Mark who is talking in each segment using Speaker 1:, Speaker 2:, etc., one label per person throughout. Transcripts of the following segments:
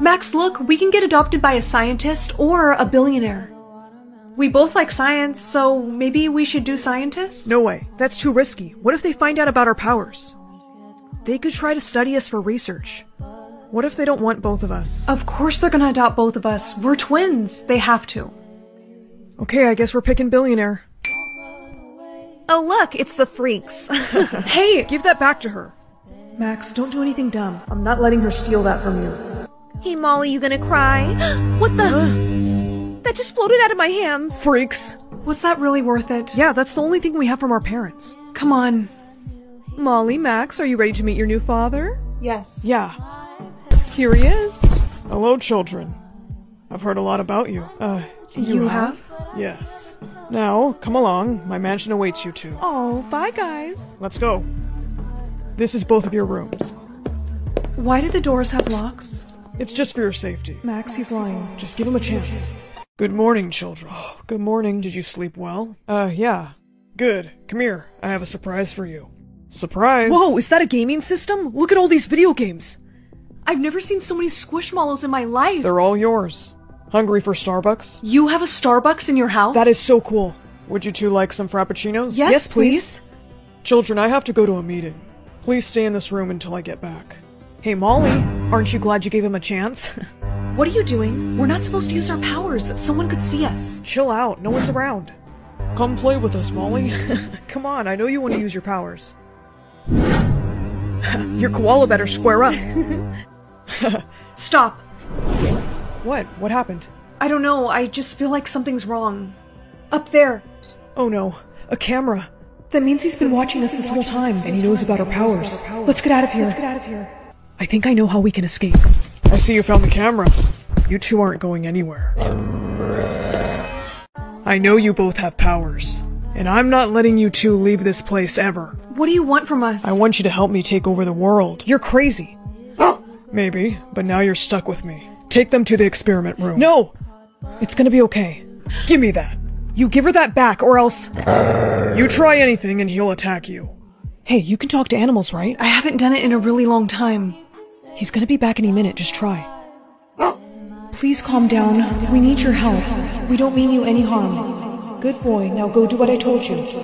Speaker 1: Max, look, we can get adopted by a scientist or a billionaire. We both like science, so maybe we should do scientist?
Speaker 2: No way. That's too risky. What if they find out about our powers? They could try to study us for research. What if they don't want both of us?
Speaker 1: Of course they're gonna adopt both of us. We're twins. They have to.
Speaker 2: Okay, I guess we're picking billionaire.
Speaker 3: Oh, look, it's the freaks.
Speaker 1: Hey!
Speaker 2: Give that back to her. Max, don't do anything dumb. I'm not letting her steal that from you.
Speaker 3: Hey, Molly, you gonna cry? what the? That just floated out of my hands.
Speaker 2: Freaks.
Speaker 1: Was that really worth it?
Speaker 2: Yeah, that's the only thing we have from our parents.
Speaker 1: Come on.
Speaker 2: Molly, Max, are you ready to meet your new father?
Speaker 1: Yes.
Speaker 2: Yeah. Here he is. Hello, children. I've heard a lot about you. Uh,
Speaker 1: You have?
Speaker 2: Yes. Now, come along. My mansion awaits you two.
Speaker 3: Oh, bye, guys.
Speaker 2: Let's go. This is both of your rooms.
Speaker 1: Why do the doors have locks?
Speaker 2: It's just for your safety. Max, he's lying. Just give him a chance. Good morning, children. Good morning. Did you sleep well? Uh, yeah. Good. Come here. I have a surprise for you. Surprise? Whoa, is that a gaming system? Look at all these video games.
Speaker 1: I've never seen so many squishmallows in my life.
Speaker 2: They're all yours. Hungry for Starbucks?
Speaker 1: You have a Starbucks in your house?
Speaker 2: That is so cool. Would you two like some frappuccinos?
Speaker 1: Yes, yes please.
Speaker 2: Children, I have to go to a meeting. Please stay in this room until I get back. Hey, Molly, aren't you glad you gave him a chance?
Speaker 1: What are you doing? We're not supposed to use our powers. Someone could see us.
Speaker 2: Chill out, no one's around. Come play with us, Molly. Come on, I know you want to use your powers. your koala better square up.
Speaker 1: Stop.
Speaker 2: What? What happened?
Speaker 1: I don't know. I just feel like something's wrong. Up there.
Speaker 2: Oh no, a camera. That means he's been watching us this whole time, and he knows about our powers. Let's get out of here. Let's get out of here. I think I know how we can escape. I see you found the camera. You two aren't going anywhere. I know you both have powers, and I'm not letting you two leave this place ever.
Speaker 1: What do you want from us?
Speaker 2: I want you to help me take over the world. You're crazy. Maybe, but now you're stuck with me. Take them to the experiment room. No! It's gonna be okay. Give me that. You give her that back, or else. You try anything and he'll attack you. Hey, you can talk to animals, right?
Speaker 1: I haven't done it in a really long time.
Speaker 2: He's gonna be back any minute, just try. Please calm down. We need your help. We don't mean you any harm. Good boy, now go do what I told you.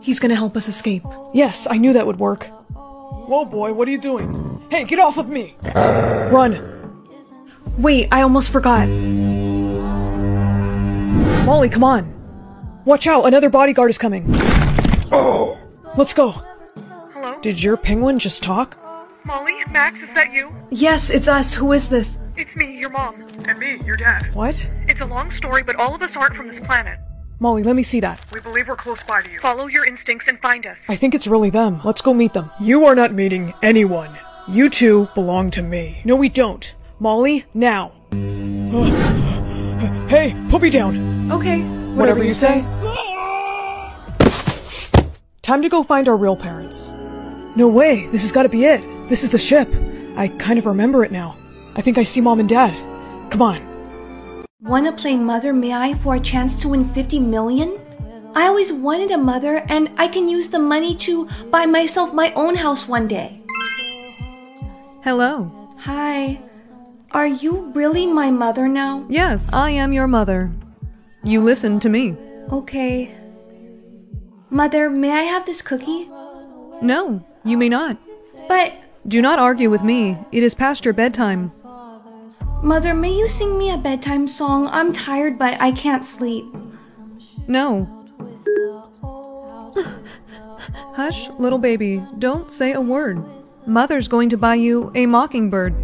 Speaker 1: He's gonna help us escape.
Speaker 2: Yes, I knew that would work. Whoa, boy, what are you doing? Hey, get off of me! Run!
Speaker 1: Wait, I almost forgot.
Speaker 2: Molly, come on! Watch out, another bodyguard is coming! Oh! Let's go!
Speaker 4: Hello?
Speaker 2: Did your penguin just talk?
Speaker 4: Molly? Max, is that you?
Speaker 1: Yes, it's us. Who is this?
Speaker 4: It's me, your mom. And me, your dad.
Speaker 2: What?
Speaker 4: It's a long story, but all of us aren't from this planet.
Speaker 2: Molly, let me see that.
Speaker 4: We believe we're close by to you. Follow your instincts and find us.
Speaker 2: I think it's really them. Let's go meet them. You are not meeting anyone. You two belong to me. No, we don't. Molly, now. hey, put me down.
Speaker 1: Okay.
Speaker 2: Whatever you say. Time to go find our real parents. No way, this has gotta be it. This is the ship. I kind of remember it now. I think I see mom and dad. Come on.
Speaker 5: Wanna play Mother May I for a chance to win 50 million? I always wanted a mother and I can use the money to buy myself my own house one day.
Speaker 6: Hello.
Speaker 5: Hi. Are you really my mother now?
Speaker 6: Yes, I am your mother. You listen to me.
Speaker 5: Okay. Mother, may I have this cookie?
Speaker 6: No, you may not.
Speaker 5: But,
Speaker 6: Do not argue with me. It is past your bedtime.
Speaker 5: Mother, may you sing me a bedtime song? I'm tired, but I can't sleep.
Speaker 6: No. Hush, little baby. Don't say a word. Mother's going to buy you a mockingbird.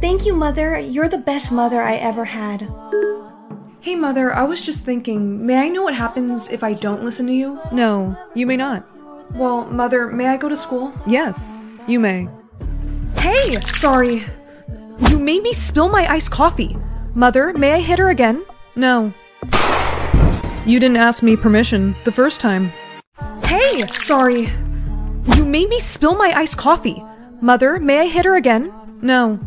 Speaker 5: Thank you, Mother. You're the best mother I ever had.
Speaker 1: Hey, Mother, I was just thinking, may I know what happens if I don't listen to you?
Speaker 6: No, you may not.
Speaker 1: Well, Mother, may I go to school?
Speaker 6: Yes, you may.
Speaker 1: Hey! Sorry. You made me spill my iced coffee. Mother, may I hit her again?
Speaker 6: No. You didn't ask me permission the first time.
Speaker 1: Hey! Sorry. You made me spill my iced coffee. Mother, may I hit her again?
Speaker 6: No.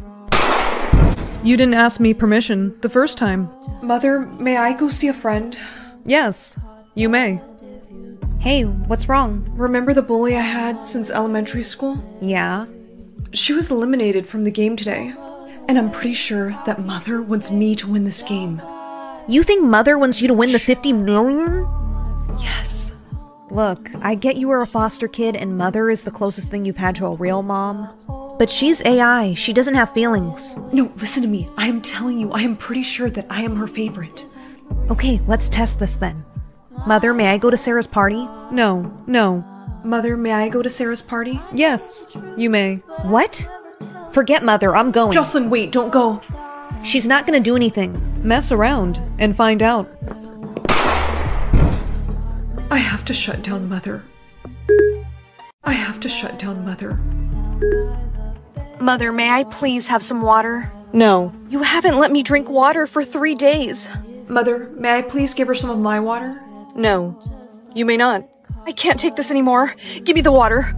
Speaker 6: You didn't ask me permission the first time.
Speaker 1: Mother, may I go see a friend?
Speaker 6: Yes, you may.
Speaker 3: Hey, what's wrong?
Speaker 1: Remember the bully I had since elementary school?
Speaker 3: Yeah.
Speaker 1: She was eliminated from the game today. and I'm pretty sure that Mother wants me to win this game.
Speaker 3: You think Mother wants you to win the 50 million?
Speaker 1: Yes.
Speaker 3: Look, I get you are a foster kid and Mother is the closest thing you've had to a real mom. But she's AI, she doesn't have feelings.
Speaker 1: No, listen to me. I am telling you, I am pretty sure that I am her favorite.
Speaker 3: Okay, let's test this then. Mother, may I go to Sarah's party?
Speaker 2: No, no.
Speaker 1: Mother, may I go to Sarah's party?
Speaker 2: Yes, you may.
Speaker 3: What? Forget Mother, I'm going.
Speaker 1: Jocelyn, wait, don't go.
Speaker 3: She's not gonna do anything.
Speaker 2: Mess around and find out.
Speaker 1: I have to shut down Mother. I have to shut down Mother.
Speaker 3: Mother, may I please have some water?
Speaker 2: No.
Speaker 3: You haven't let me drink water for three days.
Speaker 1: Mother, may I please give her some of my water?
Speaker 2: No. You may not.
Speaker 3: I can't take this anymore. Give me the water.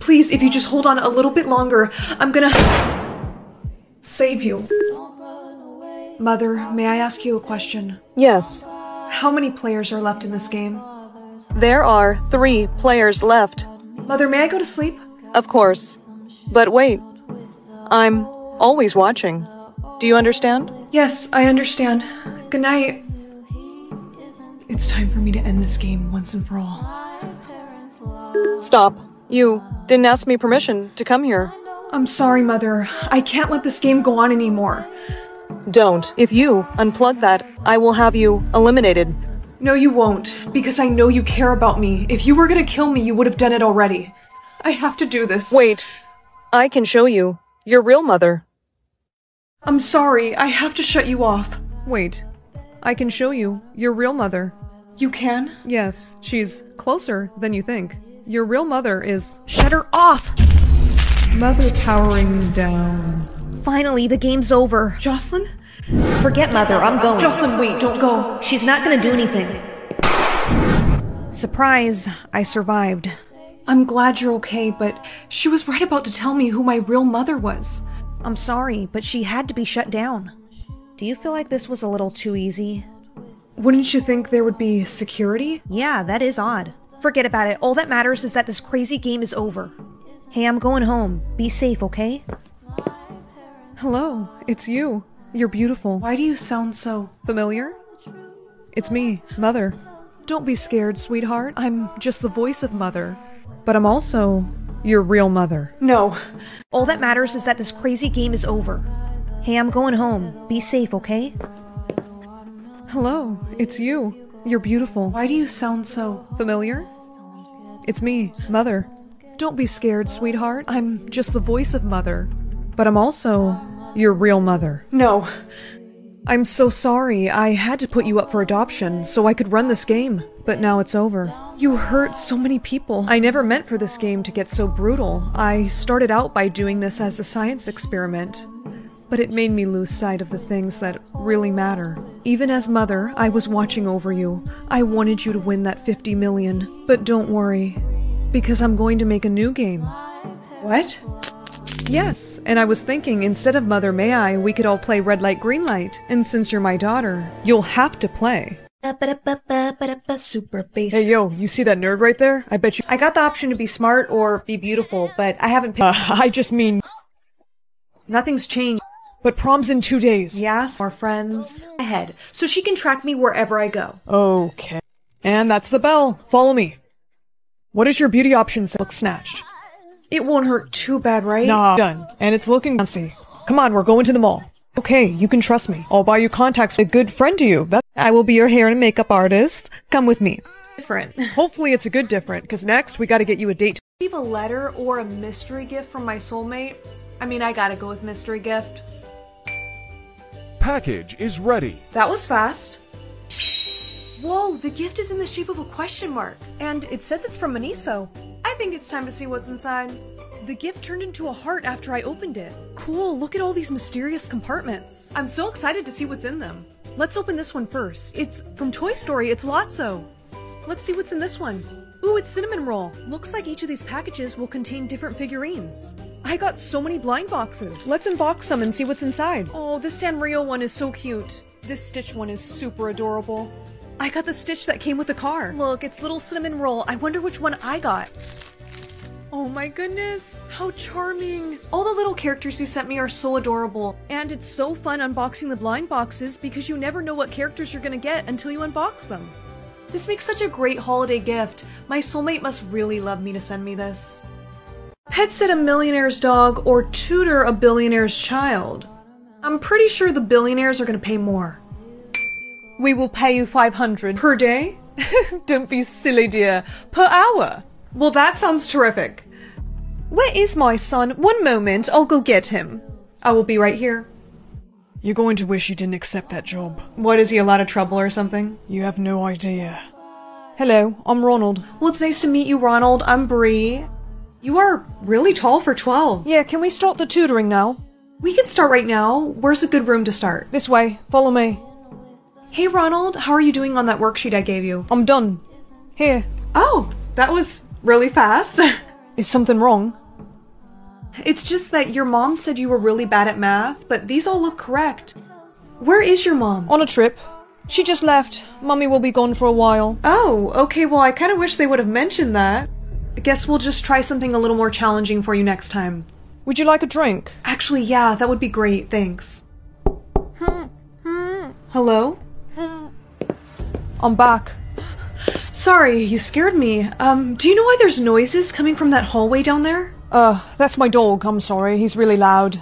Speaker 1: Please, if you just hold on a little bit longer, I'm gonna save you. Mother, may I ask you a question?
Speaker 2: Yes.
Speaker 1: How many players are left in this game?
Speaker 2: There are three players left.
Speaker 1: Mother, may I go to sleep?
Speaker 2: Of course. But wait. I'm always watching. Do you understand?
Speaker 1: Yes, I understand. Good night. It's time for me to end this game once and for all.
Speaker 2: Stop. You didn't ask me permission to come here.
Speaker 1: I'm sorry, Mother. I can't let this game go on anymore.
Speaker 2: Don't. If you unplug that, I will have you eliminated.
Speaker 1: No, you won't, because I know you care about me. If you were gonna kill me, you would have done it already. I have to do this.
Speaker 2: Wait. I can show you. Your real mother.
Speaker 1: I'm sorry. I have to shut you off.
Speaker 2: Wait. I can show you your real mother.
Speaker 1: You can?
Speaker 2: Yes, she's closer than you think. Your real mother is
Speaker 3: Shut her off!
Speaker 2: mother powering down.
Speaker 3: Finally, the game's over.
Speaker 1: Jocelyn?
Speaker 3: Forget Mother, I'm going.
Speaker 1: Jocelyn, wait, don't go.
Speaker 3: She's not gonna do anything. Surprise, I survived.
Speaker 1: I'm glad you're okay, but she was right about to tell me who my real mother was.
Speaker 3: I'm sorry, but she had to be shut down. Do you feel like this was a little too easy?
Speaker 1: Wouldn't you think there would be security?
Speaker 3: Yeah, that is odd. Forget about it. All that matters is that this crazy game is over. Hey, I'm going home. Be safe, okay?
Speaker 2: Hello, it's you. You're beautiful.
Speaker 1: Why do you sound so.
Speaker 2: Familiar? It's me, Mother. Don't be scared, sweetheart. I'm just the voice of Mother. But I'm also your real mother.
Speaker 1: No.
Speaker 3: All that matters is that this crazy game is over. Hey, I'm going home. Be safe, okay?
Speaker 2: Hello, it's you. You're beautiful.
Speaker 1: Why do you sound so.
Speaker 2: Familiar? It's me, Mother. Don't be scared, sweetheart. I'm just the voice of Mother. But I'm also your real mother.
Speaker 1: No.
Speaker 2: I'm so sorry. I had to put you up for adoption so I could run this game. But now it's over. You hurt so many people. I never meant for this game to get so brutal. I started out by doing this as a science experiment. But it made me lose sight of the things that really matter. Even as mother, I was watching over you. I wanted you to win that 50 million. But don't worry, because I'm going to make a new game.
Speaker 1: What?
Speaker 2: Yes, and I was thinking instead of Mother May I, we could all play Red Light, Green Light. And since you're my daughter, you'll have to play.
Speaker 3: Super bass.
Speaker 2: Hey yo, you see that nerd right there? I bet you.
Speaker 3: I got the option to be smart or be beautiful, but I haven't.
Speaker 2: Uh, I just mean.
Speaker 3: Nothing's changed.
Speaker 2: But prom's in two days.
Speaker 3: Yes, more friends ahead, so she can track me wherever I go.
Speaker 2: Okay. And that's the bell. Follow me. What is your beauty options look snatched?
Speaker 1: It won't hurt too bad, right?
Speaker 2: Nah, done. And it's looking fancy. Come on, we're going to the mall. Okay, you can trust me. I'll buy you contacts with a good friend to you. That I will be your hair and makeup artist. Come with me.
Speaker 1: Different.
Speaker 2: Hopefully it's a good different, because next we gotta get you a date.
Speaker 1: Receive a letter or a mystery gift from my soulmate? I mean, I gotta go with mystery gift.
Speaker 7: Package is ready.
Speaker 1: That was fast. Whoa, the gift is in the shape of a question mark. And it says it's from Miniso. I think it's time to see what's inside. The gift turned into a heart after I opened it. Cool, look at all these mysterious compartments. I'm so excited to see what's in them. Let's open this one first. It's from Toy Story, it's Lotso. Let's see what's in this one. Ooh, it's Cinnamoroll. Looks like each of these packages will contain different figurines.
Speaker 2: I got so many blind boxes. Let's unbox some and see what's inside.
Speaker 1: Oh, this Sanrio one is so cute. This Stitch one is super adorable. I got the Stitch that came with the car. Look, it's little Cinnamoroll. I wonder which one I got. Oh my goodness, how charming. All the little characters you sent me are so adorable.
Speaker 2: And it's so fun unboxing the blind boxes because you never know what characters you're gonna get until you unbox them.
Speaker 1: This makes such a great holiday gift. My soulmate must really love me to send me this. Pet sit a millionaire's dog or tutor a billionaire's child. I'm pretty sure the billionaires are gonna pay more.
Speaker 2: We will pay you 500
Speaker 1: Per day?
Speaker 2: Don't be silly, dear. Per hour.
Speaker 1: Well, that sounds terrific.
Speaker 2: Where is my son? One moment, I'll go get him.
Speaker 1: I will be right here.
Speaker 8: You're going to wish you didn't accept that job.
Speaker 1: What, is he a lot of trouble or something?
Speaker 8: You have no idea.
Speaker 2: Hello, I'm Ronald.
Speaker 1: Well, it's nice to meet you, Ronald. I'm Bree. You are really tall for 12.
Speaker 2: Yeah, can we start the tutoring now?
Speaker 1: We can start right now. Where's a good room to start?
Speaker 2: This way, follow me.
Speaker 1: Hey, Ronald, how are you doing on that worksheet I gave you?
Speaker 2: I'm done. Here,
Speaker 1: Oh, that was really fast.
Speaker 2: is something wrong?
Speaker 1: it's just that your mom said you were really bad at math, but these all look correct. Where is your mom?
Speaker 2: On a trip. She just left. Mummy will be gone for a while.
Speaker 1: Oh, okay, well, I kind of wish they would have mentioned that. I guess we'll just try something a little more challenging for you next time.
Speaker 2: Would you like a drink?
Speaker 1: Actually, yeah, that would be great, thanks. Hello?
Speaker 2: I'm back.
Speaker 1: Sorry, you scared me. Um, do you know why there's noises coming from that hallway down there?
Speaker 2: Uh, that's my dog. I'm sorry. He's really loud.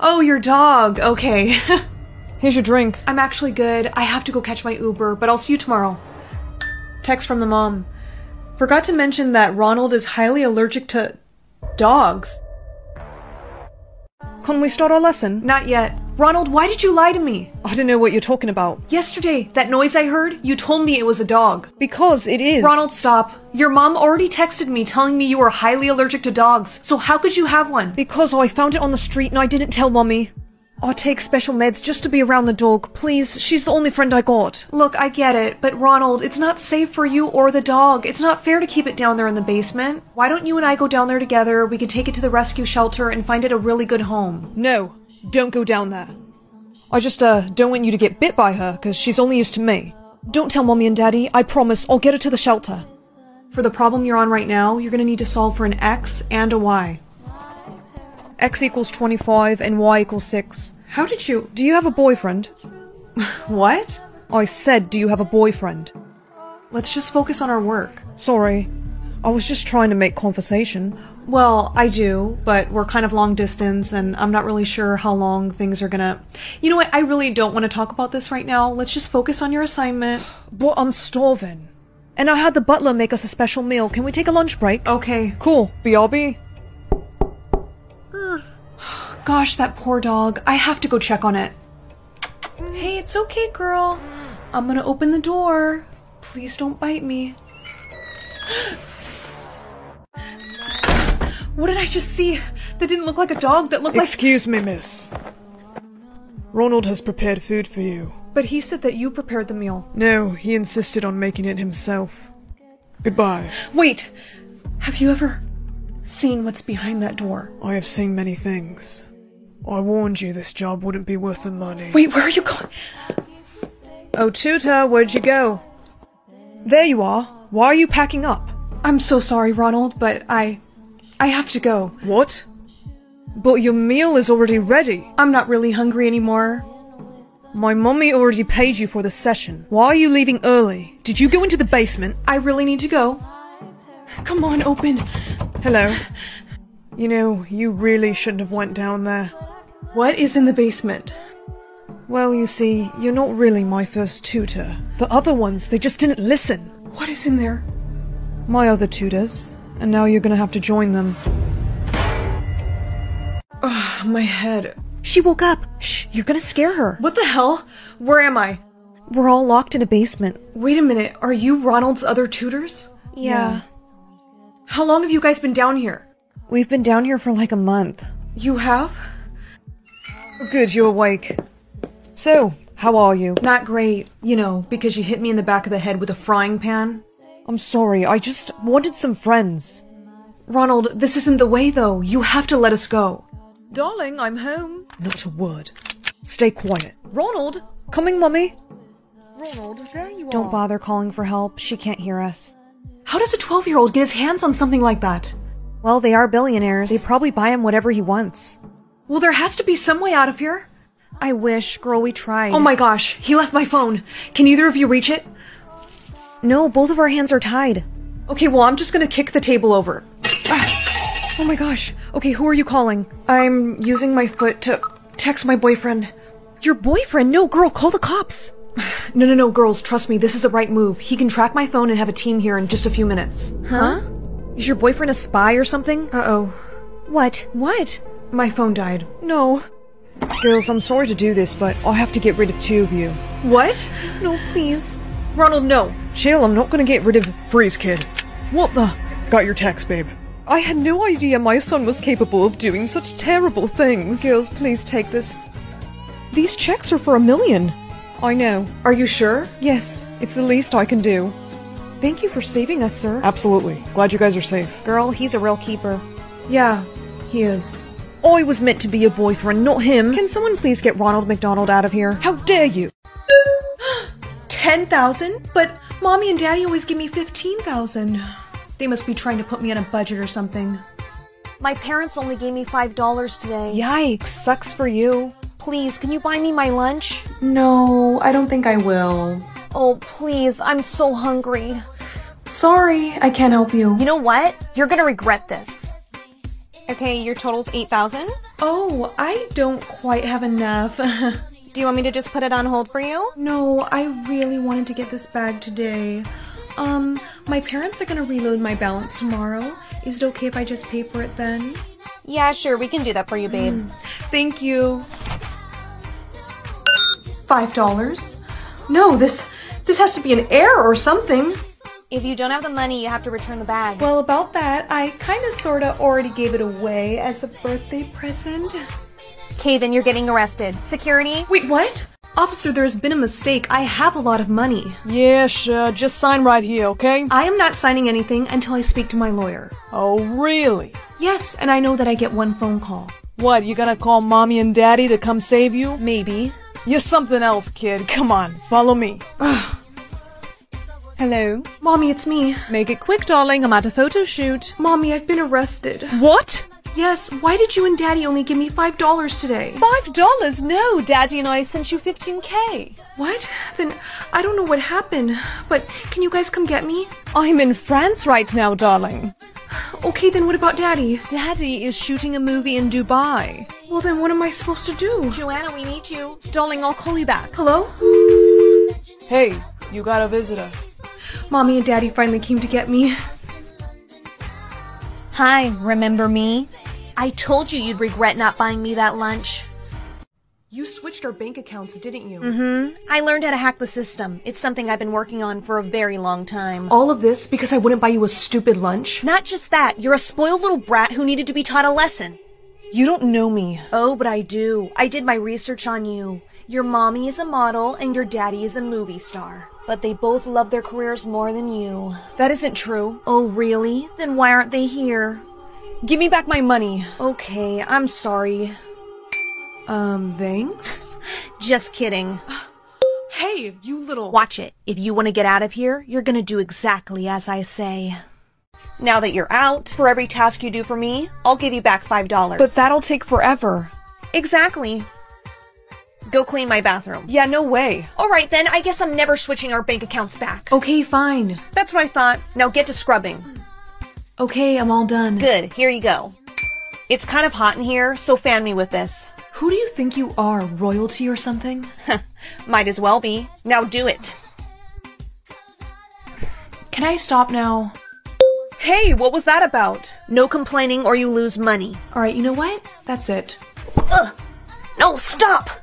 Speaker 1: Oh, your dog. Okay.
Speaker 2: Here's your drink.
Speaker 1: I'm actually good. I have to go catch my Uber, but I'll see you tomorrow. Text from the mom. Forgot to mention that Ronald is highly allergic to dogs.
Speaker 2: Can we start our lesson?
Speaker 1: Not yet. Ronald, why did you lie to me?
Speaker 2: I don't know what you're talking about.
Speaker 1: Yesterday, that noise I heard, you told me it was a dog.
Speaker 2: Because it is.
Speaker 1: Ronald, stop. Your mom already texted me telling me you were highly allergic to dogs, so how could you have one?
Speaker 2: Because I found it on the street and I didn't tell Mummy. I take special meds just to be around the dog. Please, she's the only friend I got.
Speaker 1: Look, I get it, but Ronald, it's not safe for you or the dog. It's not fair to keep it down there in the basement. Why don't you and I go down there together? We can take it to the rescue shelter and find it a really good home.
Speaker 2: No, don't go down there. I just, uh, don't want you to get bit by her, because she's only used to me. Don't tell Mommy and Daddy. I promise I'll get her to the shelter.
Speaker 1: For the problem you're on right now, you're gonna need to solve for an X and a Y.
Speaker 2: X equals 25 and Y equals 6.
Speaker 1: How did you.
Speaker 2: Do you have a boyfriend?
Speaker 1: What?
Speaker 2: I said, do you have a boyfriend?
Speaker 1: Let's just focus on our work.
Speaker 2: Sorry. I was just trying to make conversation.
Speaker 1: Well, I do, but we're kind of long distance, and I'm not really sure how long things are gonna. You know what? I really don't want to talk about this right now. Let's just focus on your assignment.
Speaker 2: But I'm starving. And I had the butler make us a special meal. Can we take a lunch break?
Speaker 1: Okay.
Speaker 2: Cool. BRB.
Speaker 1: Gosh, that poor dog. I have to go check on it. Hey, it's okay, girl. I'm gonna open the door. Please don't bite me. What did I just see? That didn't look like a dog. That looked like.
Speaker 8: Excuse me, miss. Ronald has prepared food for you.
Speaker 2: But he said that you prepared the meal.
Speaker 8: No, he insisted on making it himself. Goodbye.
Speaker 1: Wait! Have you ever seen what's behind that door?
Speaker 8: I have seen many things. I warned you this job wouldn't be worth the money.
Speaker 1: Wait, where are you going?
Speaker 2: Oh, Tutor, where'd you go? There you are. Why are you packing up?
Speaker 1: I'm so sorry, Ronald, but I. I have to go.
Speaker 2: What? But your meal is already ready.
Speaker 1: I'm not really hungry anymore.
Speaker 2: My mummy already paid you for the session. Why are you leaving early? Did you go into the basement?
Speaker 1: I really need to go. Come on, open.
Speaker 2: Hello.
Speaker 8: You know, you really shouldn't have went down there.
Speaker 1: What is in the basement?
Speaker 2: Well, you see, you're not really my first tutor. The other ones, they just didn't listen.
Speaker 1: What is in there?
Speaker 2: My other tutors. And now you're gonna have to join them.
Speaker 1: Ugh, my head.
Speaker 2: She woke up. Shh, you're gonna scare her.
Speaker 1: What the hell? Where am I?
Speaker 2: We're all locked in a basement.
Speaker 1: Wait a minute. Are you Ronald's other tutors?
Speaker 2: Yeah.
Speaker 1: How long have you guys been down here?
Speaker 2: We've been down here for like a month.
Speaker 1: You have?
Speaker 2: Good, you're awake. So, how are you?
Speaker 1: Not great. You know, because you hit me in the back of the head with a frying pan.
Speaker 2: I'm sorry, I just wanted some friends.
Speaker 1: Ronald, this isn't the way though. You have to let us go.
Speaker 2: Darling, I'm home. Not a word. Stay quiet. Ronald! Coming, Mummy. Ronald, there you Don't bother calling for help. She can't hear us.
Speaker 1: How does a 12 year old get his hands on something like that?
Speaker 3: Well, they are billionaires.
Speaker 6: They probably buy him whatever he wants.
Speaker 1: Well, there has to be some way out of here.
Speaker 3: I wish, girl, we tried.
Speaker 1: Oh my gosh, he left my phone. Can either of you reach it?
Speaker 3: No, both of our hands are tied.
Speaker 1: Okay, well, I'm just gonna kick the table over.
Speaker 6: Ah. Oh my gosh. Okay, who are you calling?
Speaker 1: I'm using my foot to text my boyfriend.
Speaker 6: Your boyfriend? No, girl, call the cops.
Speaker 1: No, no, no, girls, trust me, this is the right move. He can track my phone and have a team here in just a few minutes.
Speaker 6: Huh? Is your boyfriend a spy or something?
Speaker 1: Uh oh.
Speaker 3: What?
Speaker 6: What?
Speaker 1: My phone died.
Speaker 6: No. Girls, I'm sorry to do this, but I'll have to get rid of two of you.
Speaker 1: What?
Speaker 6: No, please.
Speaker 1: Ronald, no.
Speaker 6: Chill, I'm not gonna get rid of. Freeze, kid. What the? Got your text, babe. I had no idea my son was capable of doing such terrible things. Girls, please take this. These checks are for a million. I know.
Speaker 1: Are you sure?
Speaker 6: Yes, it's the least I can do. Thank you for saving us, sir. Absolutely. Glad you guys are safe.
Speaker 3: Girl, he's a real keeper.
Speaker 1: Yeah, he is.
Speaker 6: I was meant to be your boyfriend, not him. Can someone please get Ronald McDonald out of here? How dare you?
Speaker 1: 10,000? But mommy and daddy always give me 15,000. They must be trying to put me on a budget or something.
Speaker 3: My parents only gave me $5 today.
Speaker 6: Yikes, sucks for you.
Speaker 3: Please, can you buy me my lunch?
Speaker 1: No, I don't think I will.
Speaker 3: Oh, please, I'm so hungry.
Speaker 1: Sorry, I can't help you.
Speaker 3: You know what? You're gonna regret this. Okay, your total's 8,000.
Speaker 1: Oh, I don't quite have enough.
Speaker 3: Do you want me to just put it on hold for you?
Speaker 1: no, I really wanted to get this bag today. Um, my parents are gonna reload my balance tomorrow. Is it okay if I just pay for it then?
Speaker 3: Yeah, sure, we can do that for you, babe.
Speaker 1: Thank you. Five dollars? No, this this has to be an error or something.
Speaker 3: If you don't have the money, you have to return the bag.
Speaker 1: Well, about that, I kinda sorta already gave it away as a birthday present.
Speaker 3: Okay, then you're getting arrested. Security?
Speaker 1: Wait, what? Officer, there's been a mistake. I have a lot of money.
Speaker 2: Yeah, sure. Just sign right here, okay?
Speaker 1: I am not signing anything until I speak to my lawyer.
Speaker 2: Oh, really?
Speaker 1: Yes, and I know that I get one phone call.
Speaker 2: What, you gonna call mommy and daddy to come save you?
Speaker 1: Maybe.
Speaker 2: You're something else, kid. Come on, follow me.
Speaker 6: Hello.
Speaker 1: Mommy, it's me.
Speaker 6: Make it quick, darling. I'm at a photo shoot.
Speaker 1: Mommy, I've been arrested.
Speaker 6: What?
Speaker 1: Yes, why did you and Daddy only give me five dollars today?
Speaker 6: Five dollars? No, Daddy and I sent you 15k.
Speaker 1: What? Then I don't know what happened. But can you guys come get me?
Speaker 6: I'm in France right now, darling.
Speaker 1: Okay, then what about Daddy?
Speaker 6: Daddy is shooting a movie in Dubai.
Speaker 1: Well, then what am I supposed to do?
Speaker 3: Joanna, we need you.
Speaker 6: Darling, I'll call you back.
Speaker 1: Hello?
Speaker 2: Hey, you got a visitor.
Speaker 1: Mommy and Daddy finally came to get me.
Speaker 3: Hi, remember me? I told you you'd regret not buying me that lunch.
Speaker 1: You switched our bank accounts, didn't you?
Speaker 3: Mm-hmm. I learned how to hack the system. It's something I've been working on for a very long time.
Speaker 1: All of this because I wouldn't buy you a stupid lunch?
Speaker 3: Not just that, you're a spoiled little brat who needed to be taught a lesson.
Speaker 6: You don't know me.
Speaker 3: Oh, but I do. I did my research on you. Your mommy is a model and your daddy is a movie star. But they both love their careers more than you.
Speaker 6: That isn't true.
Speaker 3: Oh, really? Then why aren't they here?
Speaker 6: Give me back my money.
Speaker 3: Okay, I'm sorry.
Speaker 1: Um, thanks?
Speaker 3: Just kidding.
Speaker 1: Hey, you little.
Speaker 3: Watch it. If you want to get out of here, you're gonna do exactly as I say. Now that you're out, for every task you do for me, I'll give you back five dollars.
Speaker 6: But that'll take forever.
Speaker 3: Exactly. Go clean my bathroom.
Speaker 6: Yeah, no way.
Speaker 3: Alright then, I guess I'm never switching our bank accounts back.
Speaker 1: Okay, fine.
Speaker 3: That's what I thought. Now get to scrubbing.
Speaker 1: Okay, I'm all done.
Speaker 3: Good, here you go. It's kind of hot in here, so fan me with this.
Speaker 1: Who do you think you are, royalty or something?
Speaker 3: Might as well be. Now do it.
Speaker 1: Can I stop now?
Speaker 6: Hey, what was that about?
Speaker 3: No complaining or you lose money.
Speaker 1: Alright, you know what? That's it.
Speaker 3: Ugh. No, stop!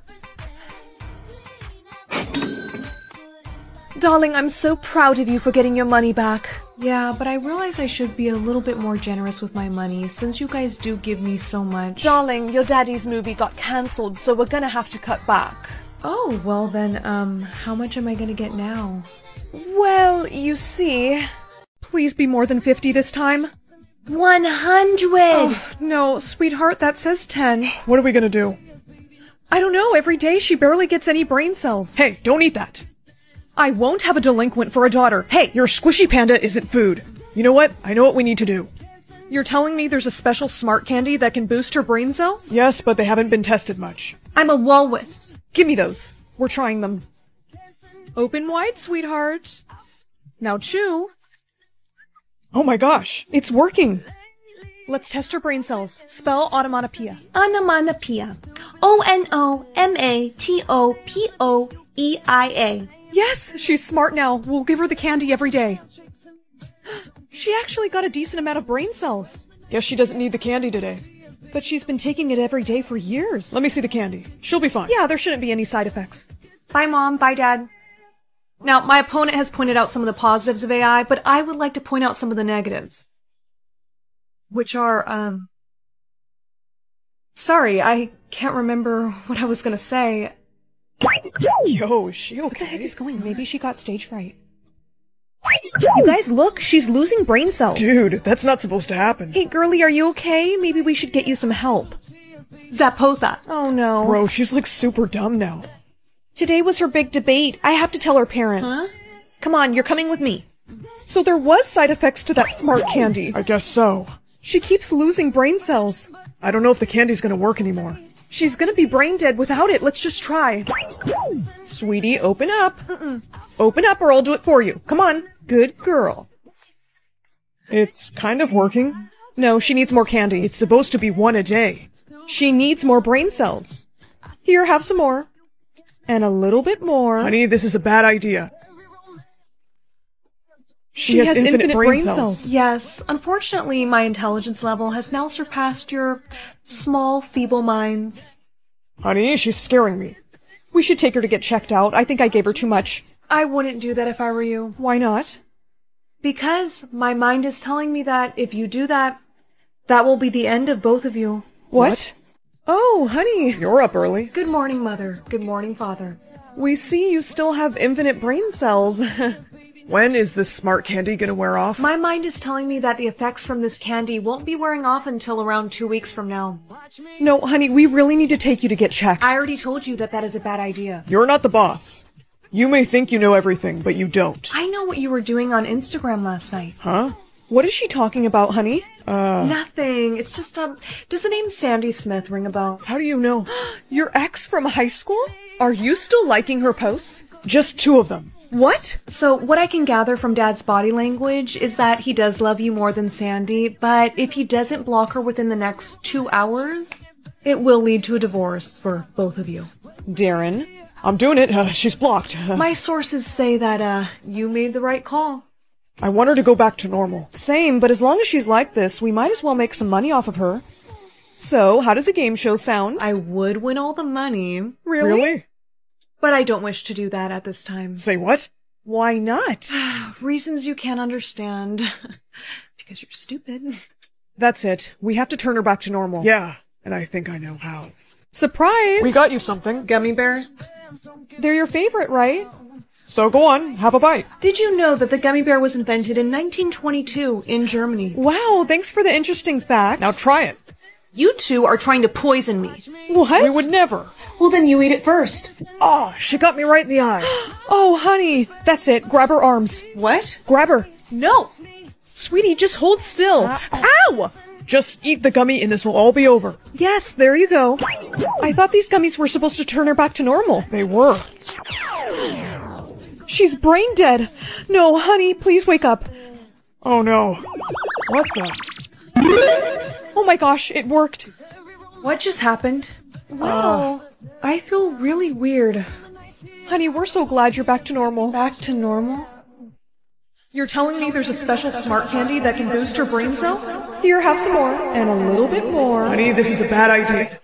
Speaker 6: Darling, I'm so proud of you for getting your money back.
Speaker 1: Yeah, but I realize I should be a little bit more generous with my money since you guys do give me so much.
Speaker 6: Darling, your daddy's movie got cancelled, so we're gonna have to cut back.
Speaker 1: Oh, well then, um, how much am I gonna get now?
Speaker 6: Well, you see. Please be more than 50 this time.
Speaker 3: 100!
Speaker 6: Oh, no, sweetheart, that says 10. What are we gonna do? I don't know, every day she barely gets any brain cells. Hey, don't eat that. I won't have a delinquent for a daughter. Hey, your squishy panda isn't food. You know what? I know what we need to do. You're telling me there's a special smart candy that can boost her brain cells?
Speaker 2: Yes, but they haven't been tested much.
Speaker 1: I'm a walrus.
Speaker 6: Give me those. We're trying them. Open wide, sweetheart. Now chew.
Speaker 2: Oh my gosh.
Speaker 6: It's working. Let's test her brain cells. Spell onomatopoeia.
Speaker 5: Onomatopoeia. O N O M A T O P O E I A.
Speaker 6: Yes, she's smart now. We'll give her the candy every day. She actually got a decent amount of brain cells.
Speaker 2: Guess she doesn't need the candy today.
Speaker 6: But she's been taking it every day for years.
Speaker 2: Let me see the candy. She'll be fine.
Speaker 6: Yeah, there shouldn't be any side effects.
Speaker 1: Bye, Mom. Bye, Dad. Now, my opponent has pointed out some of the positives of AI, but I would like to point out some of the negatives. Which are, um. Sorry, I can't remember what I was gonna say.
Speaker 2: Yo, is she okay?
Speaker 6: What the heck is going? Maybe she got stage fright. You guys, look, she's losing brain cells.
Speaker 2: Dude, that's not supposed to happen.
Speaker 6: Hey, girlie, are you okay? Maybe we should get you some help.
Speaker 1: Zapotha.
Speaker 6: Oh no.
Speaker 2: Bro, she's like super dumb now.
Speaker 6: Today was her big debate. I have to tell her parents. Come on, you're coming with me. So there was side effects to that smart candy.
Speaker 2: I guess so.
Speaker 6: She keeps losing brain cells.
Speaker 2: I don't know if the candy's gonna work anymore.
Speaker 6: She's gonna be brain dead without it. Let's just try. Sweetie, open up. Open up or I'll do it for you. Come on. Good girl.
Speaker 2: It's kind of working.
Speaker 6: No, she needs more candy.
Speaker 2: It's supposed to be one a day.
Speaker 6: She needs more brain cells. Here, have some more. And a little bit more.
Speaker 2: Honey, this is a bad idea.
Speaker 6: She, has, infinite, brain, cells.
Speaker 1: Yes, unfortunately, my intelligence level has now surpassed your small, feeble minds.
Speaker 2: Honey, she's scaring me.
Speaker 6: We should take her to get checked out. I think I gave her too much.
Speaker 1: I wouldn't do that if I were you.
Speaker 6: Why not?
Speaker 1: Because my mind is telling me that if you do that, that will be the end of both of you.
Speaker 6: What? Oh, honey.
Speaker 2: You're up early.
Speaker 1: Good morning, Mother. Good morning, Father.
Speaker 6: We see you still have infinite brain cells.
Speaker 2: When is this smart candy gonna wear off?
Speaker 1: My mind is telling me that the effects from this candy won't be wearing off until around two weeks from now.
Speaker 6: no, honey, we really need to take you to get checked.
Speaker 1: I already told you that that is a bad idea.
Speaker 2: You're not the boss. You may think you know everything, but you don't.
Speaker 1: I know what you were doing on Instagram last night.
Speaker 2: Huh?
Speaker 6: What is she talking about, honey? Uh.
Speaker 1: Nothing. It's just, um, does the name Sandy Smith ring a bell?
Speaker 2: How do you know?
Speaker 6: Your ex from high school? Are you still liking her posts?
Speaker 2: Just two of them.
Speaker 6: What?
Speaker 1: So, what I can gather from Dad's body language is that he does love you more than Sandy, but if he doesn't block her within the next two hours, it will lead to a divorce for both of you.
Speaker 6: Darren.
Speaker 2: I'm doing it. Uh, she's blocked.
Speaker 1: My sources say that, uh, you made the right call.
Speaker 2: I want her to go back to normal.
Speaker 6: Same, but as long as she's like this, we might as well make some money off of her. So, how does a game show sound?
Speaker 1: I would win all the money,
Speaker 2: Really?
Speaker 1: But I don't wish to do that at this time.
Speaker 2: Say what?
Speaker 6: Why not?
Speaker 1: Reasons you can't understand. because you're stupid.
Speaker 6: That's it. We have to turn her back to normal.
Speaker 2: Yeah, and I think I know how.
Speaker 6: Surprise!
Speaker 2: We got you something.
Speaker 1: Gummy bears?
Speaker 6: They're your favorite, right?
Speaker 2: So go on, have a bite.
Speaker 1: Did you know that the gummy bear was invented in 1922 in Germany?
Speaker 6: Wow, thanks for the interesting fact.
Speaker 2: Now try it.
Speaker 1: You two are trying to poison me.
Speaker 6: what?
Speaker 2: We would never.
Speaker 1: Well, then you eat it first.
Speaker 2: Oh, she got me right in the eye.
Speaker 6: Oh, honey. That's it. Grab her arms.
Speaker 1: What?
Speaker 6: Grab her.
Speaker 1: No!
Speaker 6: Sweetie, just hold still. Ow!
Speaker 2: Just eat the gummy and this will all be over.
Speaker 6: Yes, there you go. I thought these gummies were supposed to turn her back to normal.
Speaker 2: They were.
Speaker 6: She's brain dead. No, honey, please wake up.
Speaker 2: Oh no. What the?
Speaker 6: Oh my gosh, it worked.
Speaker 1: What just happened? Wow. Ah. I feel really weird.
Speaker 6: Honey, we're so glad you're back to normal.
Speaker 1: Back to normal?
Speaker 6: You're telling me there's a special smart candy that can boost her brain cells? Here, have some more. And a little bit more.
Speaker 2: Honey, this is a bad idea.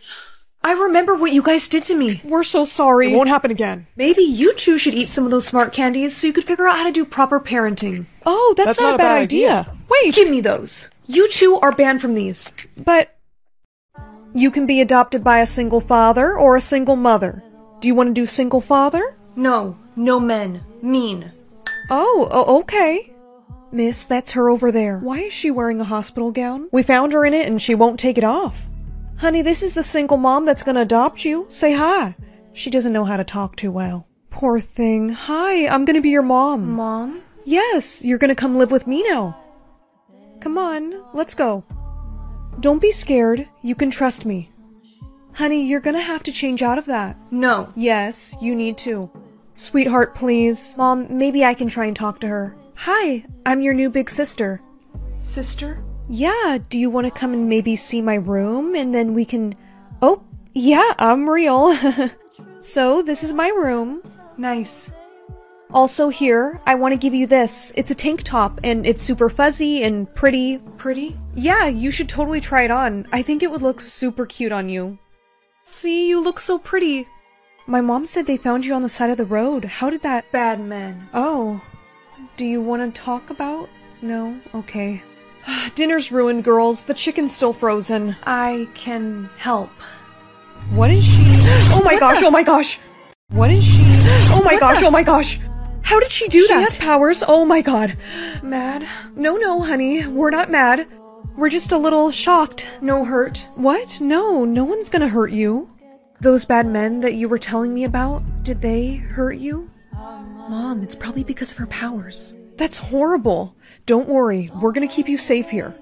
Speaker 1: I remember what you guys did to me.
Speaker 6: We're so sorry.
Speaker 2: It won't happen again.
Speaker 1: Maybe you two should eat some of those smart candies so you could figure out how to do proper parenting.
Speaker 6: Oh, that's, not, a bad, idea. Wait,
Speaker 1: Give me those. You two are banned from these.
Speaker 6: but you can be adopted by a single father or a single mother. Do you want to do single father?
Speaker 1: No, no men. Mean.
Speaker 6: Oh, okay. Miss, that's her over there. Why is she wearing a hospital gown? We found her in it and she won't take it off. Honey, this is the single mom that's gonna adopt you. Say hi. She doesn't know how to talk too well. Poor thing. Hi, I'm gonna be your mom.
Speaker 1: Mom?
Speaker 6: Yes, you're gonna come live with me now.
Speaker 1: come on, let's go. Don't be scared. You can trust me. Honey, you're gonna have to change out of that.
Speaker 3: No.
Speaker 1: Yes, you need to. Sweetheart, please. Mom, maybe I can try and talk to her. Hi, I'm your new big sister.
Speaker 3: Sister?
Speaker 1: Yeah, do you want to come and maybe see my room and then we can. Oh, yeah, I'm real. so, this is my room.
Speaker 3: Nice.
Speaker 1: Also, here, I want to give you this. It's a tank top and it's super fuzzy and pretty.
Speaker 3: Pretty?
Speaker 1: Yeah, you should totally try it on. I think it would look super cute on you. See, you look so pretty. My mom said they found you on the side of the road. How did that.
Speaker 3: Bad men.
Speaker 1: Oh. Do you want to talk about? No? Okay. Dinner's ruined, girls. The chicken's still frozen.
Speaker 3: I can help.
Speaker 1: What is she? Oh my
Speaker 3: What
Speaker 1: gosh,
Speaker 3: the-
Speaker 1: oh my gosh! What is she? Oh my
Speaker 3: What
Speaker 1: gosh,
Speaker 3: the-
Speaker 1: oh my gosh! How did she do
Speaker 3: She
Speaker 1: that?
Speaker 3: has
Speaker 1: powers, oh my god.
Speaker 3: Mad?
Speaker 1: No, no, honey, we're not mad. We're just a little shocked.
Speaker 3: No hurt.
Speaker 1: What? No, no one's gonna hurt you. Those bad men that you were telling me about, did they hurt you? Mom, it's probably because of her powers. That's horrible. Don't worry, we're gonna keep you safe here.